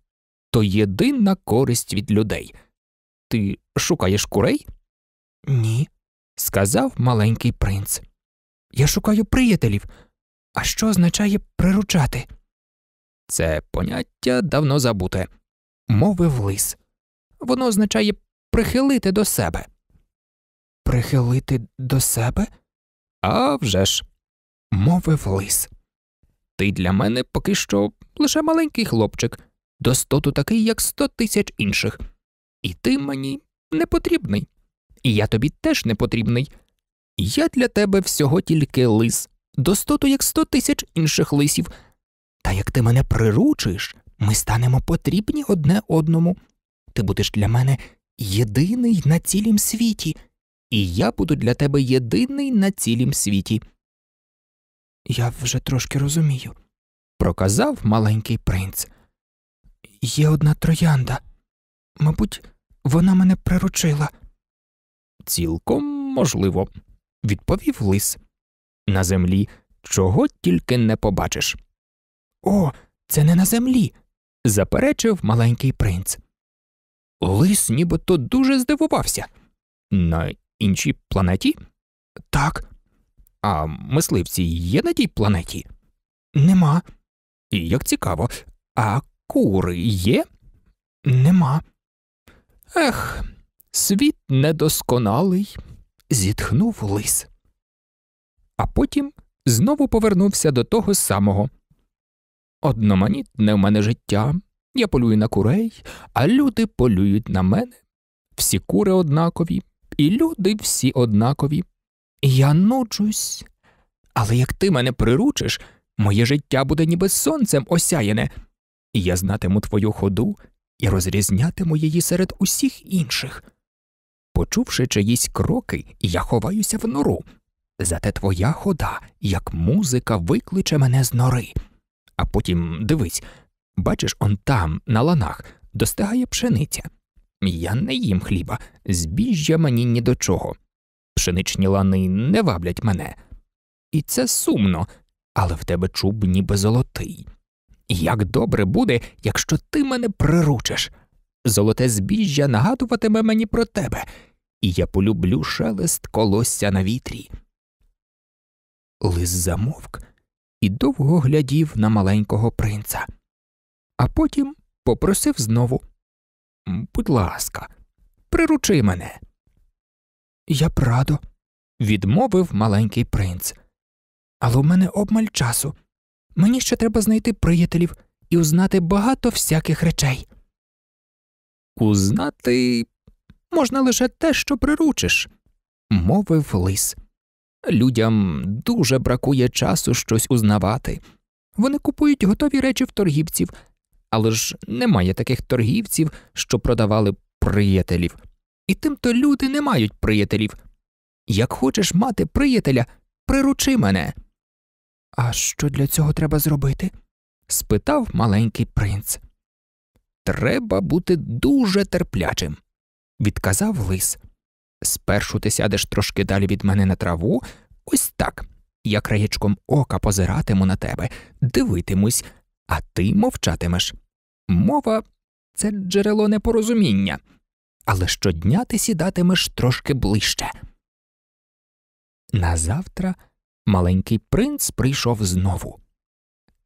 То єдина користь від людей. Ти шукаєш курей? Ні, сказав маленький принц. Я шукаю приятелів. А що означає приручати? Це поняття давно забуте, мовив лис. Воно означає прихилити до себе. Прихилити до себе? «А вже ж», – мовив лис. Ти для мене поки що лише маленький хлопчик, достоту такий, як сто тисяч інших. І ти мені не потрібний. І я тобі теж не потрібний. Я для тебе всього тільки лис, достоту як сто тисяч інших лисів. Та як ти мене приручиш, ми станемо потрібні одне одному. Ти будеш для мене єдиний на цілім світі, і я буду для тебе єдиний на цілім світі. Я вже трошки розумію, проказав маленький принц. Є одна троянда. Мабуть, вона мене приручила. Цілком можливо, відповів лис. На землі чого тільки не побачиш. О, це не на землі, заперечив маленький принц. Лис нібито дуже здивувався. На іншій планеті? Так. А мисливці є на тій планеті? Нема. І як цікаво, а кури є? Нема. Ех, світ недосконалий, зітхнув лис. А потім знову повернувся до того самого. Одноманітне в мене життя, я полюю на курей, а люди полюють на мене. Всі кури однакові, і люди всі однакові. Я нуджусь. Але як ти мене приручиш, моє життя буде ніби сонцем осяяне, і я знатиму твою ходу і розрізнятиму її серед усіх інших. Почувши чиїсь кроки, я ховаюся в нору. Зате твоя хода, як музика, викличе мене з нори. А потім дивись, бачиш, он там, на ланах, достигає пшениця. Я не їм хліба, збіжжя мені ні до чого. Пшеничні лани не ваблять мене. І це сумно, але в тебе чуб ніби золотий. Як добре буде, якщо ти мене приручиш. Золоте збіжжя нагадуватиме мені про тебе, і я полюблю шелест колосся на вітрі. Лис замовк і довго глядів на маленького принца, а потім попросив знову Будь ласка, приручи мене. Я б радо, відмовив маленький принц. Але у мене обмаль часу. Мені ще треба знайти приятелів і узнати багато всяких речей. Узнати можна лише те, що приручиш, мовив лис. Людям дуже бракує часу щось узнавати. Вони купують готові речі в торгівців, але ж немає таких торгівців, що продавали приятелів. І тимто люди не мають приятелів. Як хочеш мати приятеля, приручи мене. А що для цього треба зробити? спитав маленький принц. Треба бути дуже терплячим, відказав лис. Спершу ти сядеш трошки далі від мене на траву, ось так. Я краєчком ока позиратиму на тебе, дивитимусь, а ти мовчатимеш. Мова це джерело непорозуміння, але щодня ти сідатимеш трошки ближче. Назавтра маленький принц прийшов знову.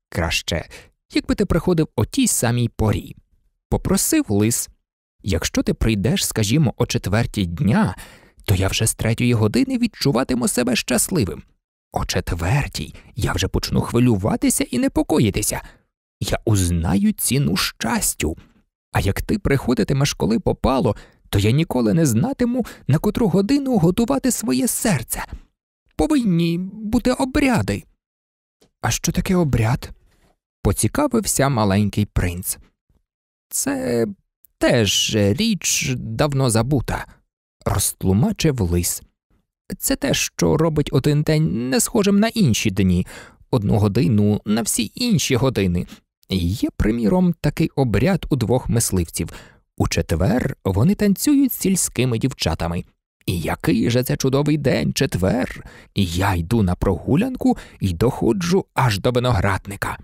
Краще, якби ти приходив о тій самій порі. Попросив лис якщо ти прийдеш, скажімо, о четвертій дня, то я вже з третьої години відчуватиму себе щасливим. О четвертій я вже почну хвилюватися і непокоїтися. Я узнаю ціну щастю. А як ти приходитимеш, коли попало, то я ніколи не знатиму, на котру годину готувати своє серце. Повинні бути обряди. А що таке обряд? поцікавився маленький принц. Це теж річ давно забута, розтлумачив лис. Це те, що робить один день не схожим на інші дні, одну годину на всі інші години. Є, приміром, такий обряд у двох мисливців. У четвер вони танцюють з сільськими дівчатами. І який же це чудовий день, четвер. Я йду на прогулянку і доходжу аж до виноградника.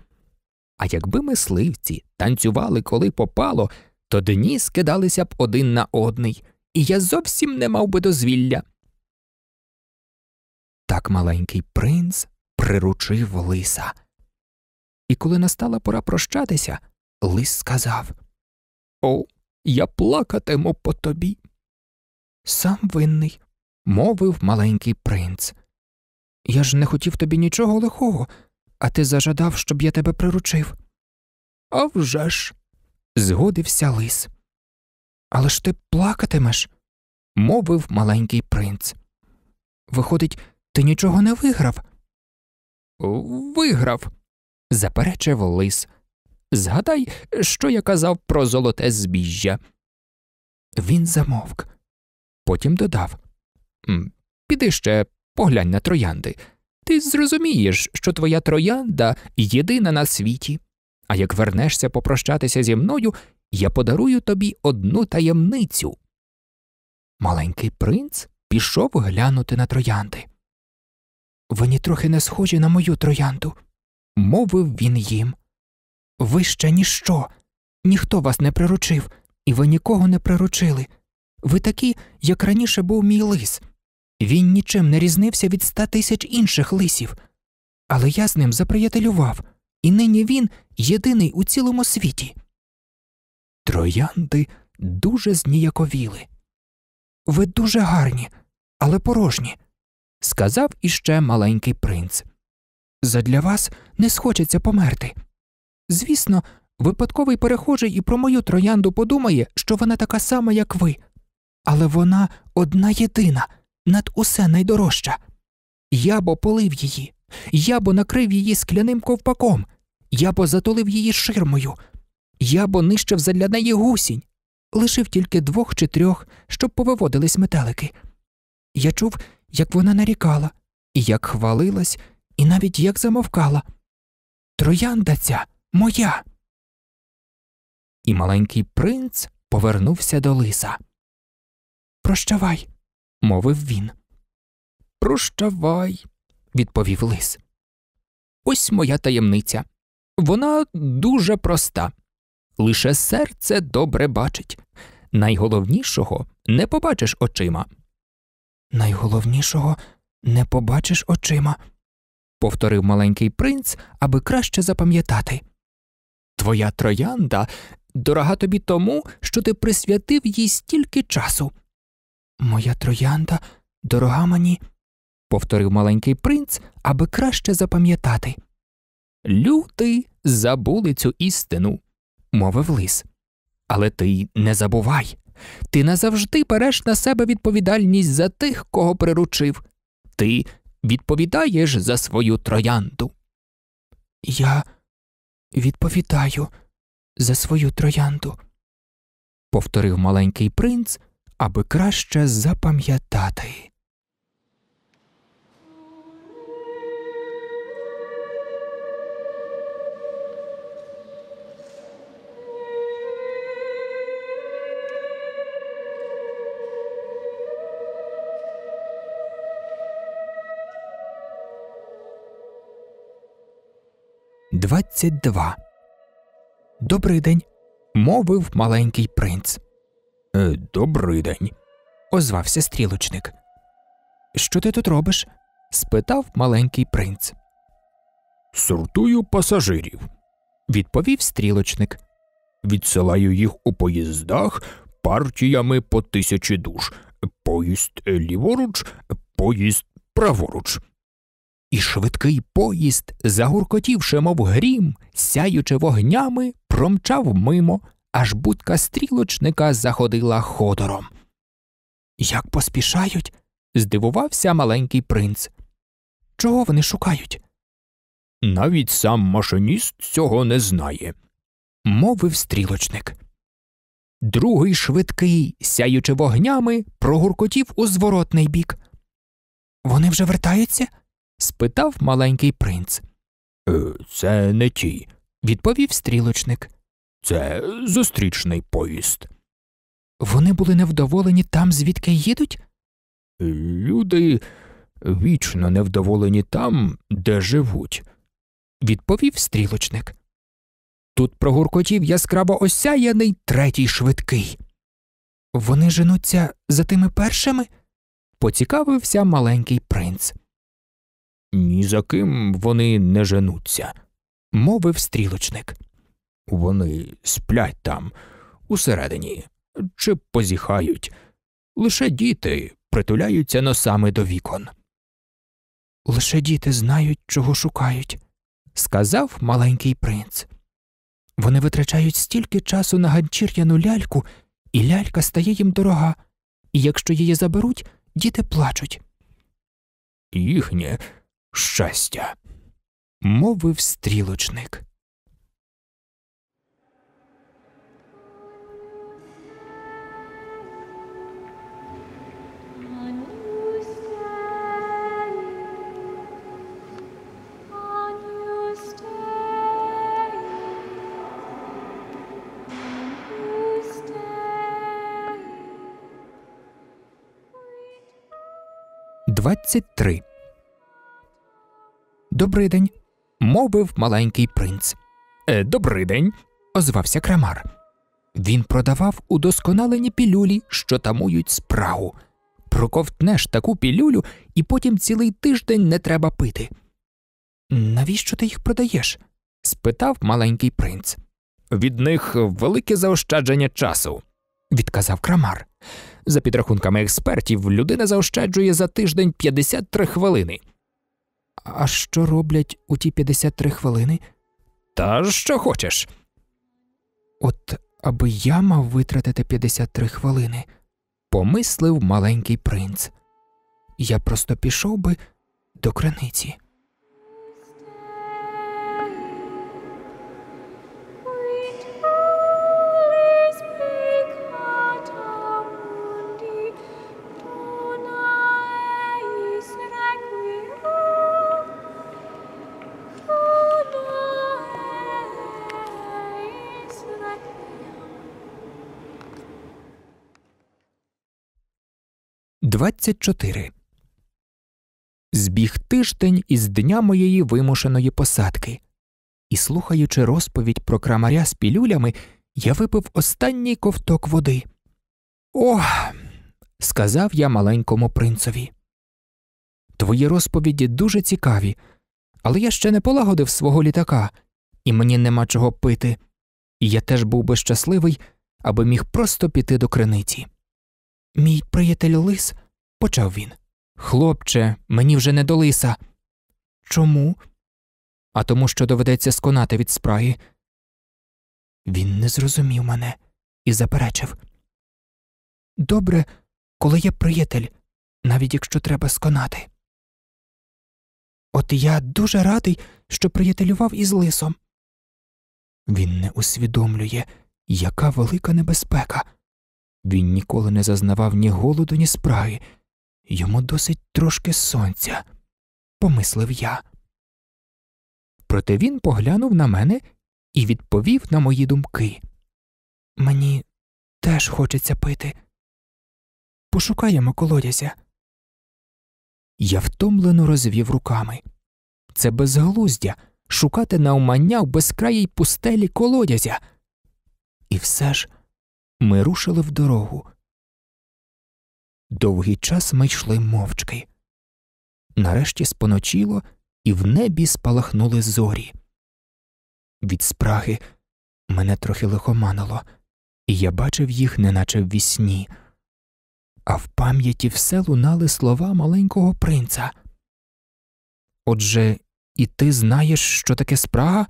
А якби мисливці танцювали коли попало, то дні скидалися б один на одний, і я зовсім не мав би дозвілля. Так маленький принц приручив лиса. І коли настала пора прощатися, лис сказав О, я плакатиму по тобі. Сам винний, мовив маленький принц. Я ж не хотів тобі нічого лихого, а ти зажадав, щоб я тебе приручив. «А вже ж!» – згодився лис. Але ж ти плакатимеш, мовив маленький принц. Виходить, ти нічого не виграв? Виграв, заперечив лис. Згадай, що я казав про золоте збіжжя. Він замовк, потім додав Піди ще поглянь на троянди. Ти зрозумієш, що твоя троянда єдина на світі, а як вернешся попрощатися зі мною, я подарую тобі одну таємницю. Маленький принц пішов глянути на троянди. Ви ні трохи не схожі на мою троянду, мовив він їм. Ви ще ніщо, ніхто вас не приручив, і ви нікого не приручили. Ви такі, як раніше був мій лис. Він нічим не різнився від ста тисяч інших лисів. Але я з ним заприятелював, і нині він єдиний у цілому світі. Троянди дуже зніяковіли. Ви дуже гарні, але порожні, сказав іще маленький принц. Задля вас не схочеться померти. Звісно, випадковий перехожий і про мою троянду подумає, що вона така сама, як ви, але вона одна єдина, над усе найдорожча. Я бо полив її, я бо накрив її скляним ковпаком, я бо затулив її ширмою, я бо нищив задля неї гусінь, лишив тільки двох чи трьох, щоб повиводились метелики. Я чув, як вона нарікала, і як хвалилась, і навіть як замовкала. Троянда ця моя. І маленький принц повернувся до лиса. Прощавай, мовив він. Прощавай, відповів лис. Ось моя таємниця. Вона дуже проста. Лише серце добре бачить. Найголовнішого не побачиш очима. Найголовнішого не побачиш очима, повторив маленький принц, аби краще запам'ятати. Твоя троянда дорога тобі тому, що ти присвятив їй стільки часу. Моя троянда дорога мені, повторив маленький принц, аби краще запам'ятати. Люди забули цю істину, мовив лис. Але ти не забувай. Ти назавжди береш на себе відповідальність за тих, кого приручив. Ти відповідаєш за свою троянду. Я відповідаю за свою троянду, повторив маленький принц, аби краще запам'ятати. Двадцять два. Добрий день, мовив маленький принц. Е, добрий день. Озвався стрілочник. Що ти тут робиш? спитав маленький принц. Сортую пасажирів. Відповів стрілочник. Відсилаю їх у поїздах партіями по тисячі душ. Поїзд ліворуч, поїзд праворуч. І швидкий поїзд, загуркотівши, мов грім, сяючи вогнями, промчав мимо, аж будка стрілочника заходила ходором. Як поспішають? здивувався маленький принц. Чого вони шукають? Навіть сам машиніст цього не знає. мовив стрілочник. Другий швидкий, сяючи вогнями, прогуркотів у зворотний бік. Вони вже вертаються? Спитав маленький принц. Е, це не ті, Відповів стрілочник. це зустрічний поїзд. Вони були невдоволені там, звідки їдуть? Люди вічно невдоволені там, де живуть. відповів стрілочник. Тут прогуркотів яскраво осяяний третій швидкий. Вони женуться за тими першими? поцікавився маленький принц, Ні за ким вони не женуться. мовив стрілочник. Вони сплять там, усередині, чи позіхають. Лише діти притуляються носами до вікон. Лише діти знають, чого шукають, сказав маленький принц. Вони витрачають стільки часу на ганчір'яну ляльку, і лялька стає їм дорога, і якщо її заберуть, діти плачуть, Їхнє щастя. мовив стрілочник. Agnus Dei, Добрий день, мовив маленький принц. Е, добрий день. Озвався крамар. Він продавав удосконалені пілюлі, що тамують спрагу. Проковтнеш таку пілюлю, і потім цілий тиждень не треба пити. Навіщо ти їх продаєш? спитав маленький принц, Від них велике заощадження часу. відказав крамар. За підрахунками експертів, людина заощаджує за тиждень 53 хвилини. А що роблять у ті 53 хвилини? Та що хочеш. От аби я мав витратити 53 хвилини, помислив маленький принц. Я просто пішов би до криниці. 24. Збіг тиждень із дня моєї вимушеної посадки, і, слухаючи розповідь про крамаря з пілюлями, я випив останній ковток води. Ох, сказав я маленькому принцові. Твої розповіді дуже цікаві, але я ще не полагодив свого літака, і мені нема чого пити, і я теж був би щасливий, аби міг просто піти до криниці. Мій приятель лис, почав він. Хлопче, мені вже не до лиса. Чому? А тому, що доведеться сконати від спраги. Він не зрозумів мене і заперечив. Добре, коли є приятель, навіть якщо треба сконати. От я дуже радий, що приятелював із лисом. Він не усвідомлює, яка велика небезпека. Він ніколи не зазнавав ні голоду, ні спраги. Йому досить трошки сонця, помислив я. Проте він поглянув на мене і відповів на мої думки. Мені теж хочеться пити. Пошукаємо колодязя. Я втомлено розвів руками. Це безглуздя шукати навмання в безкраїй пустелі колодязя. І все ж ми рушили в дорогу. Довгий час ми йшли мовчки. Нарешті споночило, і в небі спалахнули зорі. Від спраги мене трохи лихоманило, і я бачив їх, неначе в вісні, а в пам'яті все лунали слова маленького принца. Отже, і ти знаєш, що таке спрага?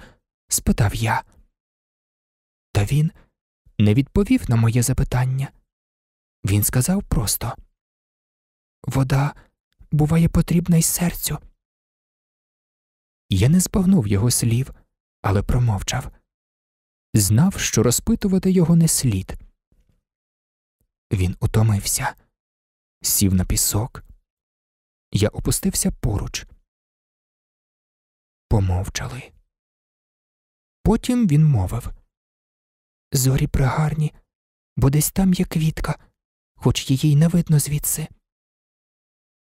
спитав я. Та він не відповів на моє запитання. Він сказав просто Вода буває потрібна й серцю. Я не збагнув його слів, але промовчав. Знав, що розпитувати його не слід. Він утомився, сів на пісок. Я опустився поруч. Помовчали. Потім він мовив Зорі пригарні, бо десь там є квітка, хоч її й не видно звідси.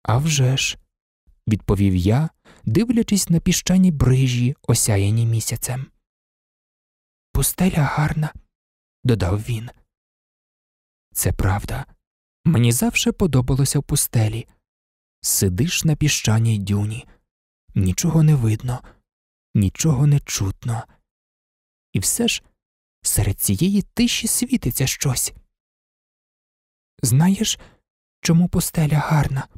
«А вже ж», – відповів я, дивлячись на піщані брижі, осяяні місяцем. Пустеля гарна, додав він. Це правда. Мені завжди подобалося в пустелі. Сидиш на піщаній дюні, нічого не видно, нічого не чутно. І все ж серед цієї тиші світиться щось. Знаєш, чому пустеля гарна?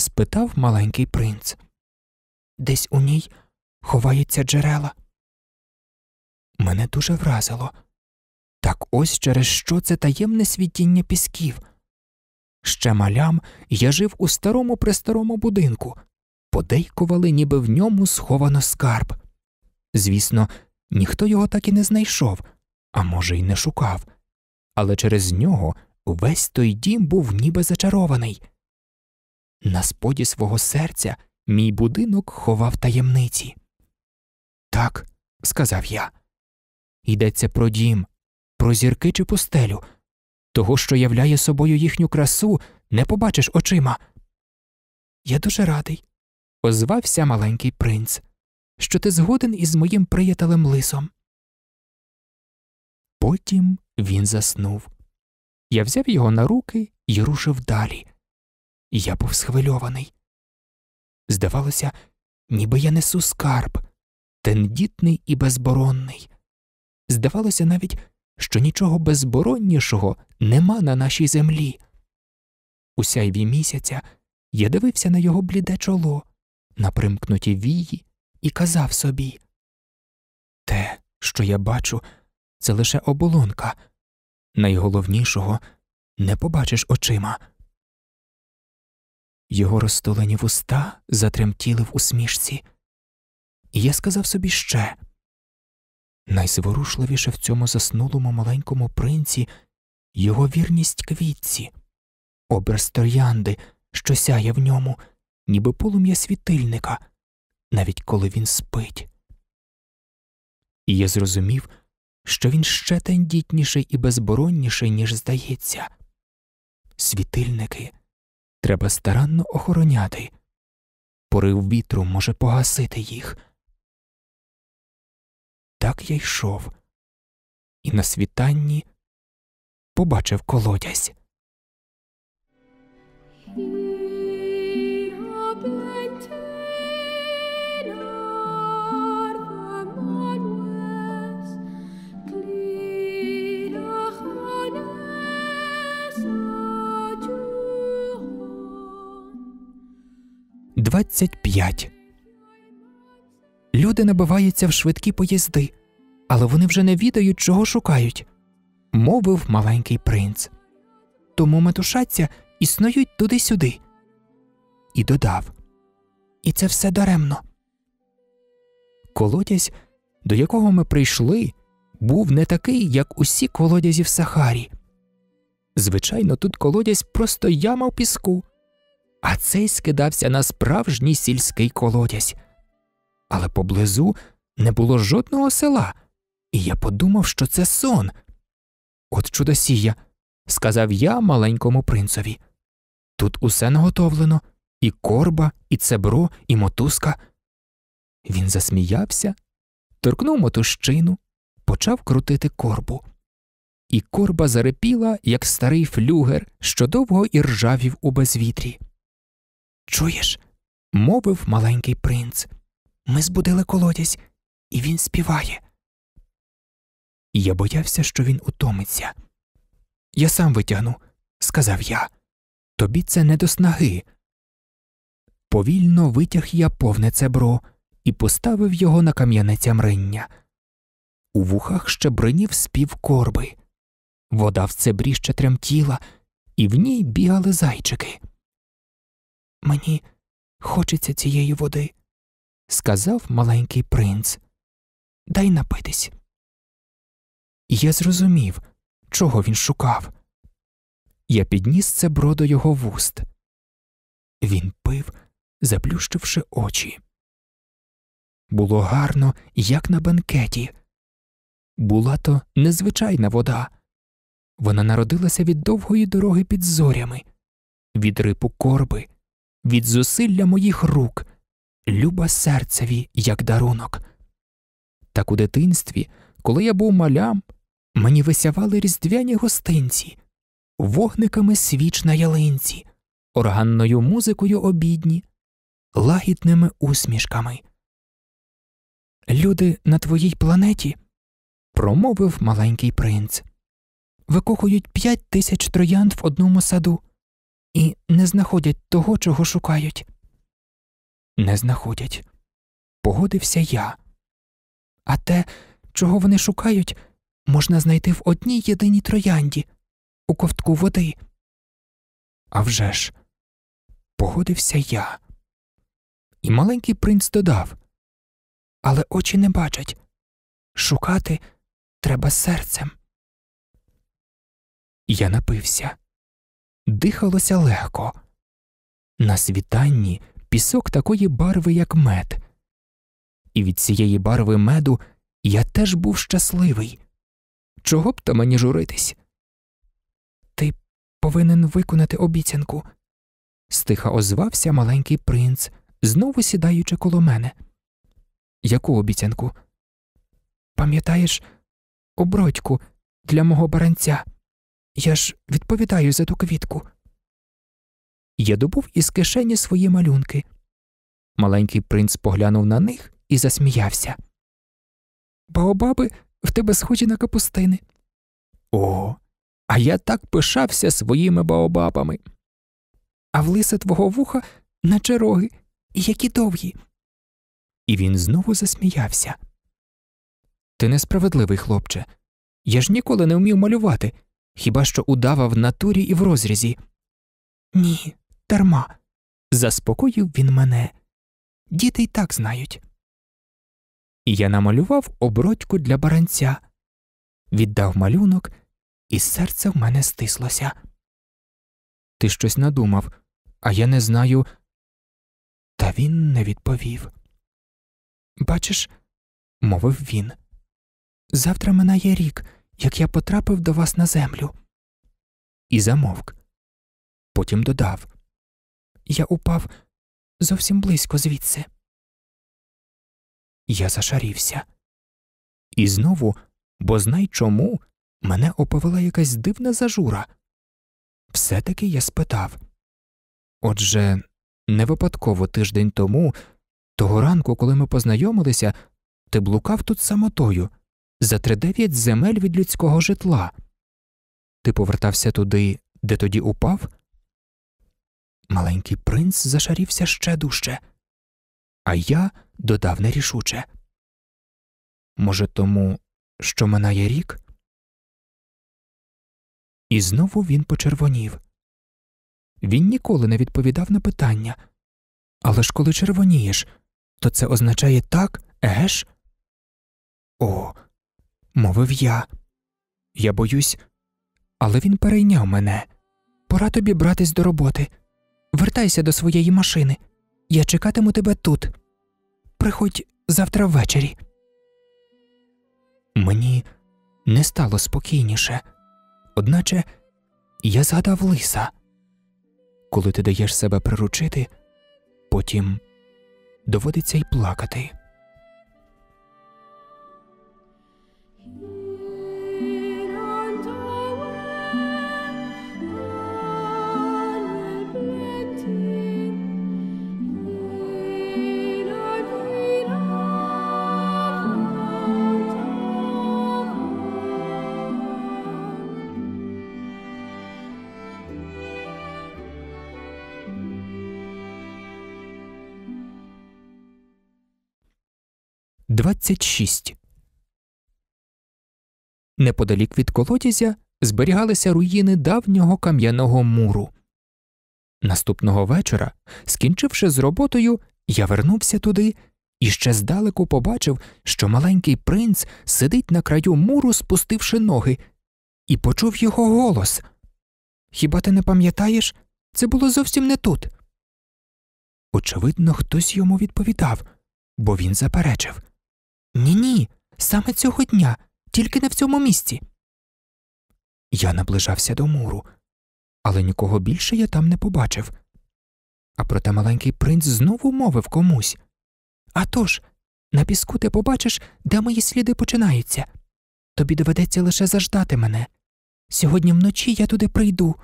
Спитав маленький принц. Десь у ній ховаються джерела. Мене дуже вразило. Так ось через що це таємне світіння пісків. Ще малям я жив у старому престарому будинку, подейкували, ніби в ньому сховано скарб. Звісно, ніхто його так і не знайшов, а може, й не шукав, але через нього увесь той дім був ніби зачарований. На споді свого серця мій будинок ховав таємниці. Так, сказав я, йдеться про дім, про зірки чи пустелю. Того, що являє собою їхню красу, не побачиш очима. Я дуже радий, озвався маленький принц, що ти згоден із моїм приятелем лисом. Потім він заснув. Я взяв його на руки і рушив далі. Я був схвильований. Здавалося, ніби я несу скарб, тендітний і безборонний. Здавалося навіть, що нічого безбороннішого нема на нашій землі. У сяйві місяця я дивився на його бліде чоло, на примкнуті вії, і казав собі те, що я бачу, це лише оболонка. Найголовнішого не побачиш очима. Його розтулені вуста затремтіли в усмішці, і я сказав собі ще найзворушливіше в цьому заснулому маленькому принці його вірність квітці, образ троянди, що сяє в ньому, ніби полум'я світильника, навіть коли він спить. І я зрозумів, що він ще тендітніший і безборонніший, ніж здається. Світильники треба старанно охороняти, порив вітру може погасити їх. Так я йшов, і на світанні побачив колодязь. 25. Люди набиваються в швидкі поїзди, але вони вже не відають, чого шукають, мовив маленький принц. Тому метушаться і снують туди-сюди. І додав І це все даремно. Колодязь, до якого ми прийшли, був не такий, як усі колодязі в Сахарі. Звичайно, тут колодязь просто яма в піску, а цей скидався на справжній сільський колодязь. Але поблизу не було жодного села, і я подумав, що це сон. От чудосія, сказав я маленькому принцові. Тут усе наготовлено і корба, і цебро, і мотузка. Він засміявся, торкнув мотущину, почав крутити корбу. І корба зарипіла, як старий флюгер, що довго і ржавів у безвітрі. Чуєш? мовив маленький принц. Ми збудили колодязь, і він співає. Я боявся, що він утомиться. Я сам витягну, сказав я. Тобі це не до снаги. Повільно витяг я повне цебро і поставив його на кам'янеця мриння. У вухах ще бринів спів корби. Вода в цебрі ще тремтіла, і в ній бігали зайчики. Мені хочеться цієї води, сказав маленький принц. Дай напитись. Я зрозумів, чого він шукав. Я підніс цебро до його вуст. Він пив, заплющивши очі. Було гарно, як на бенкеті. Була то незвичайна вода. Вона народилася від довгої дороги під зорями, від рипу корби, від зусилля моїх рук, люба серцеві, як дарунок. Так у дитинстві, коли я був малям, мені висявали різдвяні гостинці, вогниками свіч на ялинці, органною музикою обідні, лагідними усмішками. Люди на твоїй планеті, промовив маленький принц, викохують п'ять тисяч троянд в одному саду і не знаходять того, чого шукають. Не знаходять. Погодився я. А те, чого вони шукають, можна знайти в одній єдиній троянді, у ковтку води. А вже ж, погодився я. І маленький принц додав Але очі не бачать. Шукати треба серцем. Я напився. Дихалося легко. На світанні пісок такої барви, як мед. І від цієї барви меду я теж був щасливий. Чого б то мені журитись? Ти повинен виконати обіцянку, стиха озвався маленький принц, знову сідаючи коло мене. Яку обіцянку? Пам'ятаєш обродьку для мого баранця? Я ж відповідаю за ту квітку. Я добув із кишені свої малюнки. Маленький принц поглянув на них і засміявся. Баобаби в тебе схожі на капустини. О, а я так пишався своїми баобабами. А в лиса твого вуха наче роги, і які довгі. І він знову засміявся. Ти несправедливий, хлопче. Я ж ніколи не вмів малювати, хіба що удава в натурі і в розрізі. Ні, дарма. Заспокоїв він мене. Діти й так знають. Я намалював обродьку для баранця, віддав малюнок, і серце в мене стислося. Ти щось надумав, а я не знаю. Та він не відповів. Бачиш, мовив він. Завтра минає рік, як я потрапив до вас на землю. І замовк. Потім додав Я упав зовсім близько звідси. Я зашарівся. І знову, бо знай чому, мене оповела якась дивна зажура. Все таки я спитав Отже, не випадково тиждень тому, того ранку, коли ми познайомилися, ти блукав тут самотою за тридев'ять земель від людського житла. Ти повертався туди, де тоді упав? Маленький принц зашарівся ще дужче, а я додав нерішуче. Може, тому, що минає рік? І знову він почервонів. Він ніколи не відповідав на питання. Але ж коли червонієш, то це означає так, егеш? О, мовив я. Я боюсь, але він перейняв мене. Пора тобі братись до роботи. Вертайся до своєї машини. Я чекатиму тебе тут. Приходь завтра ввечері. Мені не стало спокійніше, одначе я згадав лиса. Коли ти даєш себе приручити, потім доводиться й плакати. 26. Неподалік від колодязя зберігалися руїни давнього кам'яного муру. Наступного вечора, скінчивши з роботою, я вернувся туди і ще здалеку побачив, що маленький принц сидить на краю муру, спустивши ноги, і почув його голос. Хіба ти не пам'ятаєш? Це було зовсім не тут. Очевидно, хтось йому відповідав, бо він заперечив. Ні, ні, саме цього дня, тільки не в цьому місці. Я наближався до муру, але нікого більше я там не побачив. А проте маленький принц знову мовив комусь «А тож, на піску ти побачиш, де мої сліди починаються. Тобі доведеться лише заждати мене. Сьогодні вночі я туди прийду.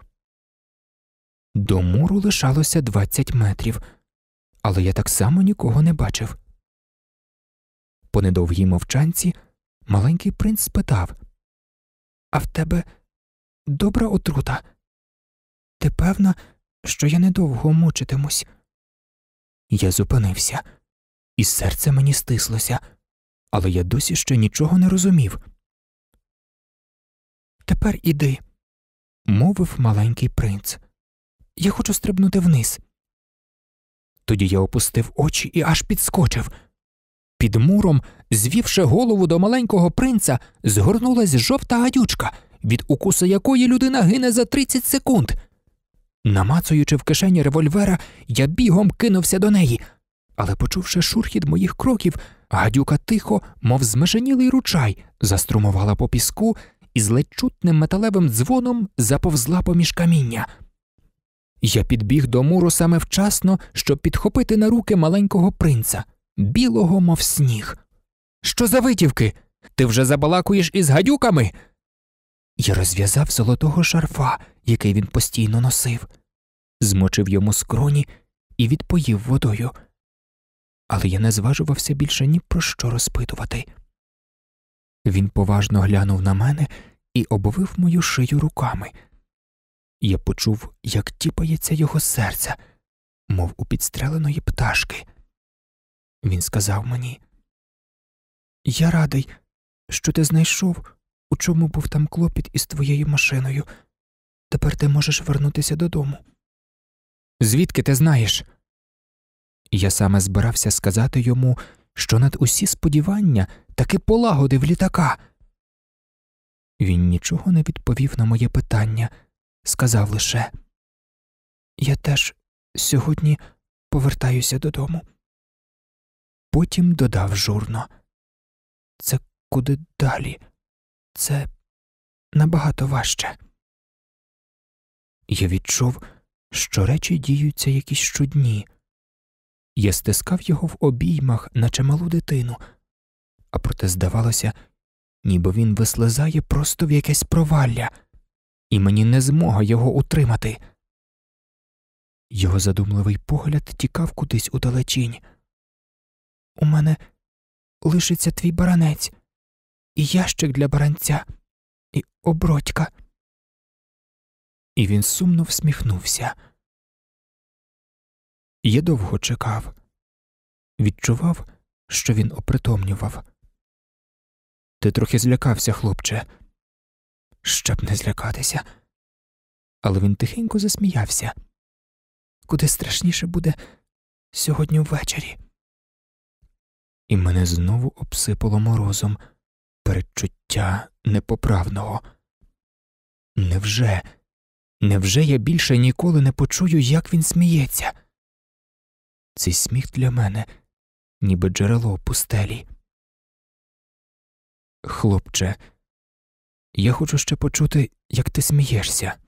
До муру лишалося двадцять метрів, але я так само нікого не бачив. По недовгій мовчанці маленький принц спитав А в тебе добра отрута? Ти певна, що я недовго мучитимусь? Я зупинився, і серце мені стислося, але я досі ще нічого не розумів. Тепер іди, мовив маленький принц. Я хочу стрибнути вниз. Тоді я опустив очі і аж підскочив. Під муром, звівши голову до маленького принца, згорнулась жовта гадючка, від укусу якої людина гине за 30 секунд. Намацуючи в кишені револьвера, я бігом кинувся до неї, але, почувши шурхіт моїх кроків, гадюка тихо, мов змешенілий ручай, заструмувала по піску і з ледь чутним металевим дзвоном заповзла поміж каміння. Я підбіг до муру саме вчасно, щоб підхопити на руки маленького принца, білого, мов сніг. Що за витівки? Ти вже забалакуєш із гадюками? Я розв'язав золотого шарфа, який він постійно носив, змочив йому скроні і відпоїв водою. але я не зважувався більше ні про що розпитувати. Він поважно глянув на мене і обвив мою шию руками. Я почув, як тіпається його серце, мов у підстреленої пташки. Він сказав мені Я радий, що ти знайшов, у чому був там клопіт із твоєю машиною. Тепер ти можеш вернутися додому. Звідки ти знаєш? Я саме збирався сказати йому, що над усі сподівання таки полагодив літака. Він нічого не відповів на моє питання, сказав лише Я теж сьогодні повертаюся додому. Потім додав журно Це куди далі? Це набагато важче. Я відчув, що речі діються якісь щодні. Я стискав його в обіймах, наче малу дитину, а проте здавалося, ніби він вислизає просто в якесь провалля, і мені не змога його утримати. Його задумливий погляд тікав кудись у далечінь. У мене лишиться твій баранець, і ящик для баранця, і обродька. І він сумно всміхнувся. Я довго чекав, відчував, що він опритомнював. Ти трохи злякався, хлопче, щоб не злякатися. Але він тихенько засміявся. Куди страшніше буде сьогодні ввечері. І мене знову обсипало морозом передчуття непоправного. Невже, невже я більше ніколи не почую, як він сміється? Цей сміх для мене, ніби джерело пустелі. Хлопче, я хочу ще почути, як ти смієшся.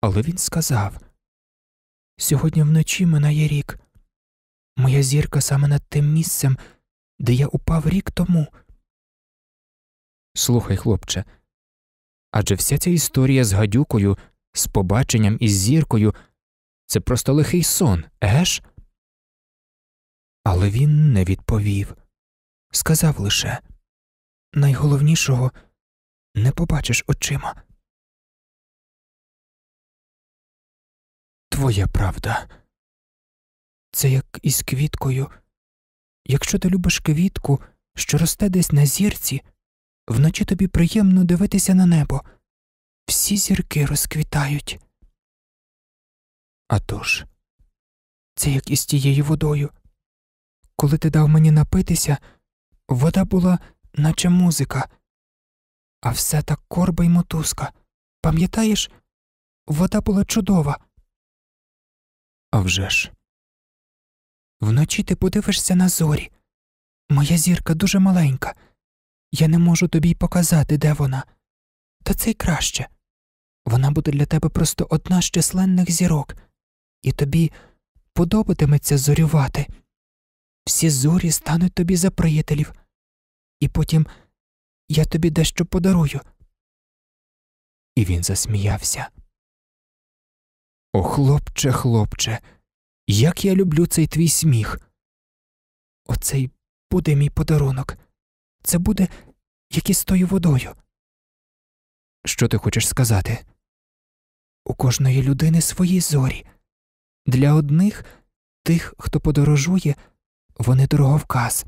Але він сказав сьогодні вночі минає рік. Моя зірка саме над тим місцем, де я упав рік тому. Слухай, хлопче, адже вся ця історія з гадюкою, з побаченням із зіркою це просто лихий сон, еш? Але він не відповів. Сказав лише найголовнішого не побачиш очима. Твоя правда. Це як із квіткою. Якщо ти любиш квітку, що росте десь на зірці, вночі тобі приємно дивитися на небо. Всі зірки розквітають. А тож, це як із тією водою. Коли ти дав мені напитися, вода була, наче музика, а все так корба й мотузка. Пам'ятаєш, вода була чудова. А вже ж. Вночі ти подивишся на зорі. Моя зірка дуже маленька. Я не можу тобі й показати, де вона. Та це й краще. Вона буде для тебе просто одна з численних зірок, і тобі подобатиметься зорювати. Всі зорі стануть тобі за приятелів, і потім я тобі дещо подарую. І він засміявся. О, хлопче, хлопче, як я люблю цей твій сміх. Оцей буде мій подарунок. Це буде як із тою водою. Що ти хочеш сказати? У кожної людини свої зорі. Для одних, тих, хто подорожує, вони дороговказ.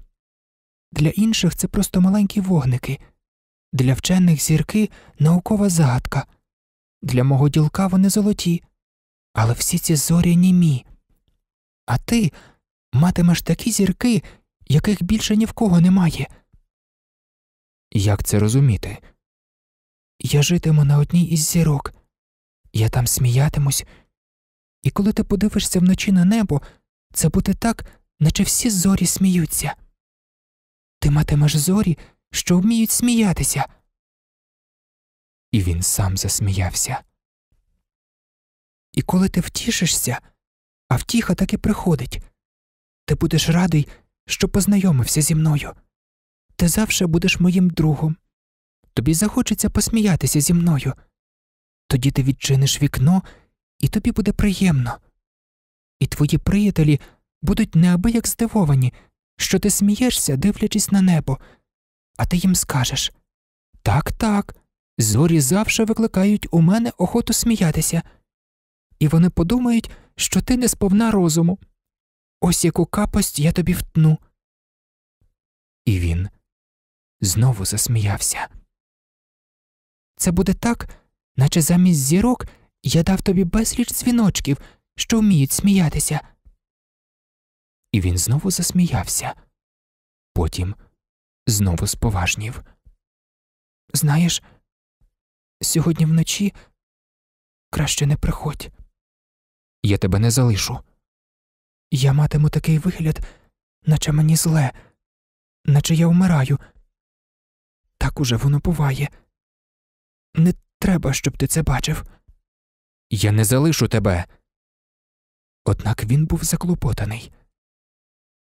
Для інших це просто маленькі вогники, для вчених зірки наукова загадка, для мого ділка вони золоті, але всі ці зорі німі. А ти матимеш такі зірки, яких більше ні в кого немає. Як це розуміти? Я житиму на одній із зірок, я там сміятимусь, і коли ти подивишся вночі на небо, це буде так, наче всі зорі сміються. Ти матимеш зорі, що вміють сміятися. І він сам засміявся. І коли ти втішишся, а втіха таки приходить, ти будеш радий, що познайомився зі мною. Ти завжди будеш моїм другом. Тобі захочеться посміятися зі мною. Тоді ти відчиниш вікно, і тобі буде приємно. І твої приятелі будуть неабияк здивовані, що ти смієшся, дивлячись на небо, а ти їм скажеш так, так, зорі завжди викликають у мене охоту сміятися, і вони подумають, що ти не сповна розуму. Ось яку капость я тобі втну. І він знову засміявся. Це буде так, наче замість зірок я дав тобі безліч дзвіночків, що вміють сміятися. І він знову засміявся. Потім знову споважнів. Знаєш, сьогодні вночі краще не приходь. Я тебе не залишу. Я матиму такий вигляд, наче мені зле, наче я вмираю. Так уже воно буває. Не треба, щоб ти це бачив. Я не залишу тебе. Однак він був заклопотаний.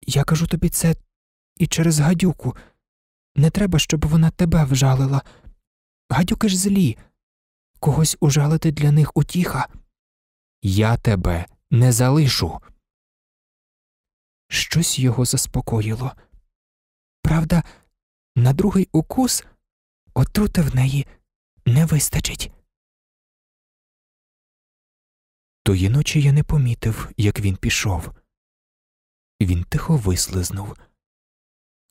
Я кажу тобі це і через гадюку. Не треба, щоб вона тебе вжалила. Гадюки ж злі. Когось ужалити для них утіха. Я тебе не залишу. Щось його заспокоїло. Правда, на другий укус отрути в неї не вистачить. Тої ночі я не помітив, як він пішов. Він тихо вислизнув.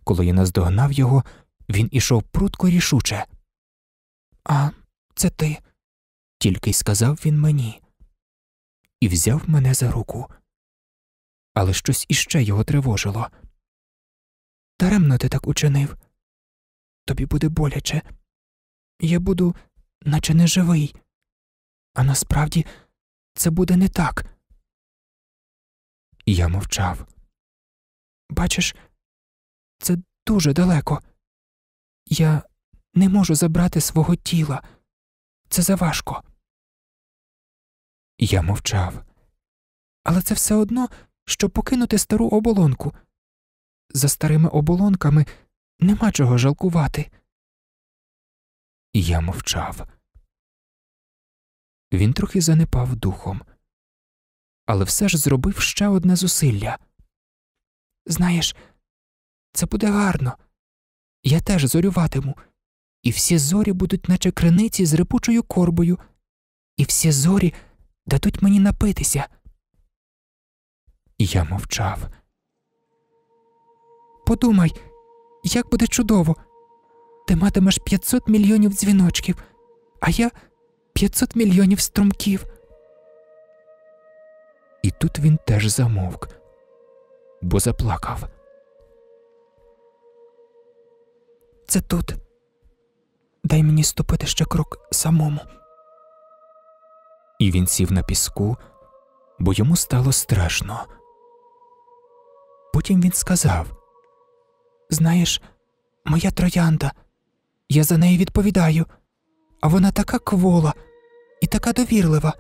Коли я наздогнав його, він ішов прутко рішуче. А, це ти, тільки й сказав він мені, і взяв мене за руку. Але щось іще його тривожило. Даремно ти так учинив. Тобі буде боляче. Я буду, наче неживий. А насправді це буде не так. Я мовчав. Бачиш, це дуже далеко. Я не можу забрати свого тіла. Це заважко. Я мовчав. Але це все одно, що покинути стару оболонку. За старими оболонками нема чого жалкувати. Я мовчав. Він трохи занепав духом, але все ж зробив ще одне зусилля. Знаєш, це буде гарно. Я теж зорюватиму, і всі зорі будуть, наче криниці з репучою корбою, і всі зорі дадуть мені напитися. Я мовчав. Подумай, як буде чудово. Ти матимеш 500 мільйонів дзвіночків, а я 500 мільйонів струмків. І тут він теж замовк, бо заплакав. Це тут. Дай мені ступити ще крок самому. І він сів на піску, бо йому стало страшно. Потім він сказав Знаєш, моя троянда, я за неї відповідаю, а вона така квола і така довірлива.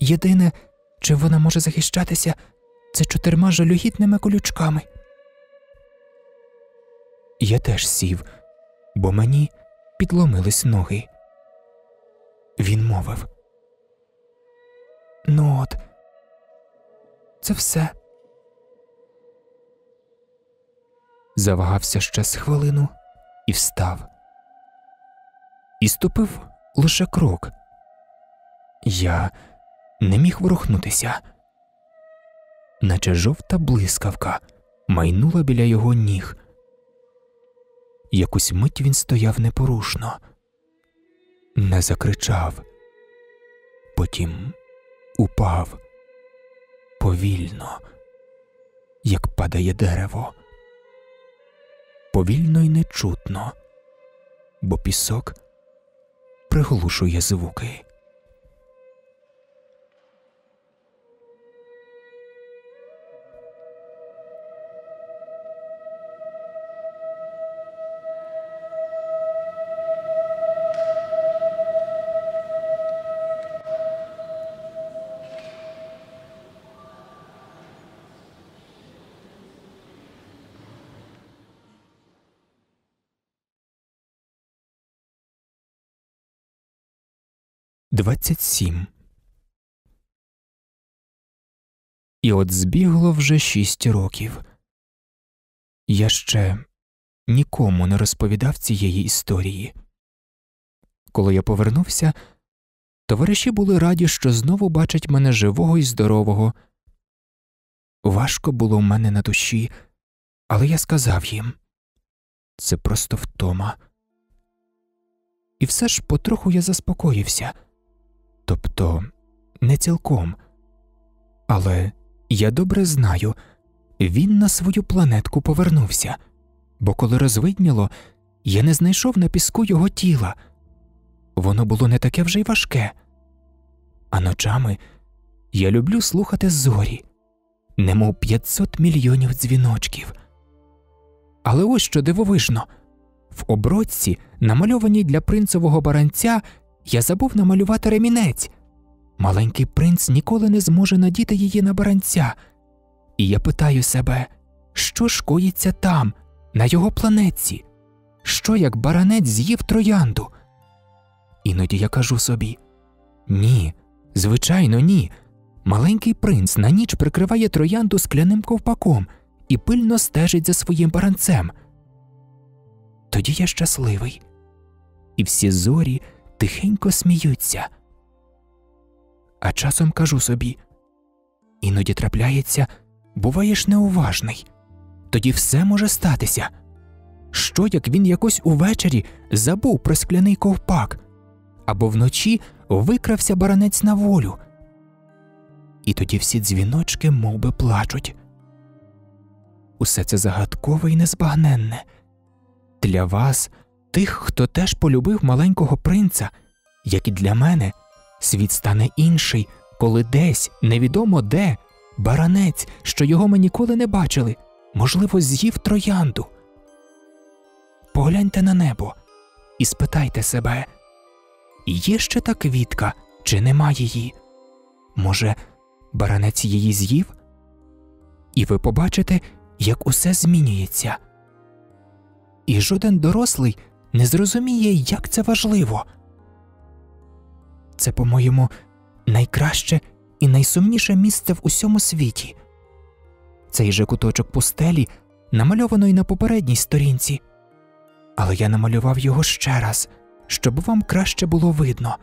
Єдине, чим вона може захищатися, це чотирма жалюгідними колючками. Я теж сів, бо мені підломились ноги. Він мовив. Ну от, це все. Завагався ще з хвилину і встав. І ступив лише крок. Я не міг ворухнутися, наче жовта блискавка майнула біля його ніг. Якусь мить він стояв непорушно, не закричав, потім упав повільно, як падає дерево, повільно й нечутно, бо пісок приглушує звуки. Двадцять сім. І от збігло вже шість років. Я ще нікому не розповідав цієї історії. Коли я повернувся, товариші були раді, що знову бачать мене живого і здорового. Важко було в мене на душі, але я сказав їм це просто втома. І все ж потроху я заспокоївся, тобто не цілком. Але я добре знаю, він на свою планетку повернувся, бо коли розвидніло, я не знайшов на піску його тіла. Воно було не таке вже й важке. А ночами я люблю слухати зорі, немов 500 мільйонів дзвіночків. Але ось що дивовижно в обродці, намальованій для принцевого баранця, я забув намалювати ремінець. Маленький принц ніколи не зможе надіти її на баранця. І я питаю себе, що ж коїться там, на його планетці? Що як баранець з'їв троянду? Іноді я кажу собі ні, звичайно, ні. Маленький принц на ніч прикриває троянду скляним ковпаком і пильно стежить за своїм баранцем. Тоді я щасливий, і всі зорі тихенько сміються. А часом кажу собі іноді трапляється, буваєш неуважний, тоді все може статися. Що як він якось увечері забув про скляний ковпак, або вночі викрався баранець на волю, і тоді всі дзвіночки мов би, плачуть. Усе це загадкове і незбагненне. Для вас, тих, хто теж полюбив маленького принца, як і для мене, світ стане інший, коли десь, невідомо де, баранець, що його ми ніколи не бачили, можливо, з'їв троянду. Погляньте на небо і спитайте себе є ще та квітка, чи нема її? Може, баранець її з'їв? І ви побачите, як усе змінюється. І жоден дорослий не зрозуміє, як це важливо. Це, по-моєму, найкраще і найсумніше місце в усьому світі. Цей же куточок пустелі намальовано на попередній сторінці, але я намалював його ще раз, щоб вам краще було видно.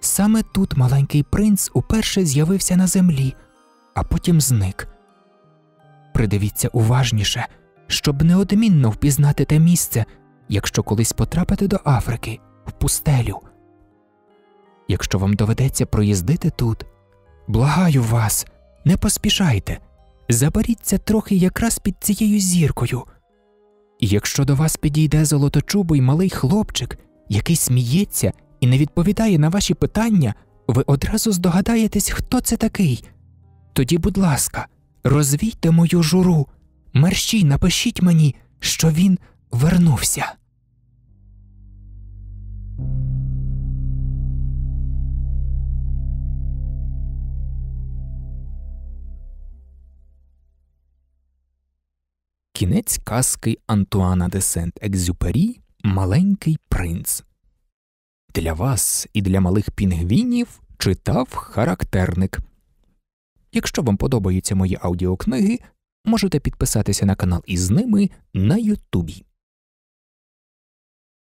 Саме тут маленький принц уперше з'явився на землі, а потім зник. Придивіться уважніше, щоб неодмінно впізнати те місце, якщо колись потрапите до Африки в пустелю. Якщо вам доведеться проїздити тут, благаю вас, не поспішайте, заберіться трохи якраз під цією зіркою. І якщо до вас підійде золоточубий малий хлопчик, який сміється і не відповідає на ваші питання, ви одразу здогадаєтесь, хто це такий. Тоді, будь ласка, розвійте мою журу, мерщій напишіть мені, що він вернувся. Кінець казки Антуана де Сент-Екзюпері Маленький принц. Для вас і для малих пінгвінів читав характерник. Якщо вам подобаються мої аудіокниги, можете підписатися на канал із ними на Ютубі.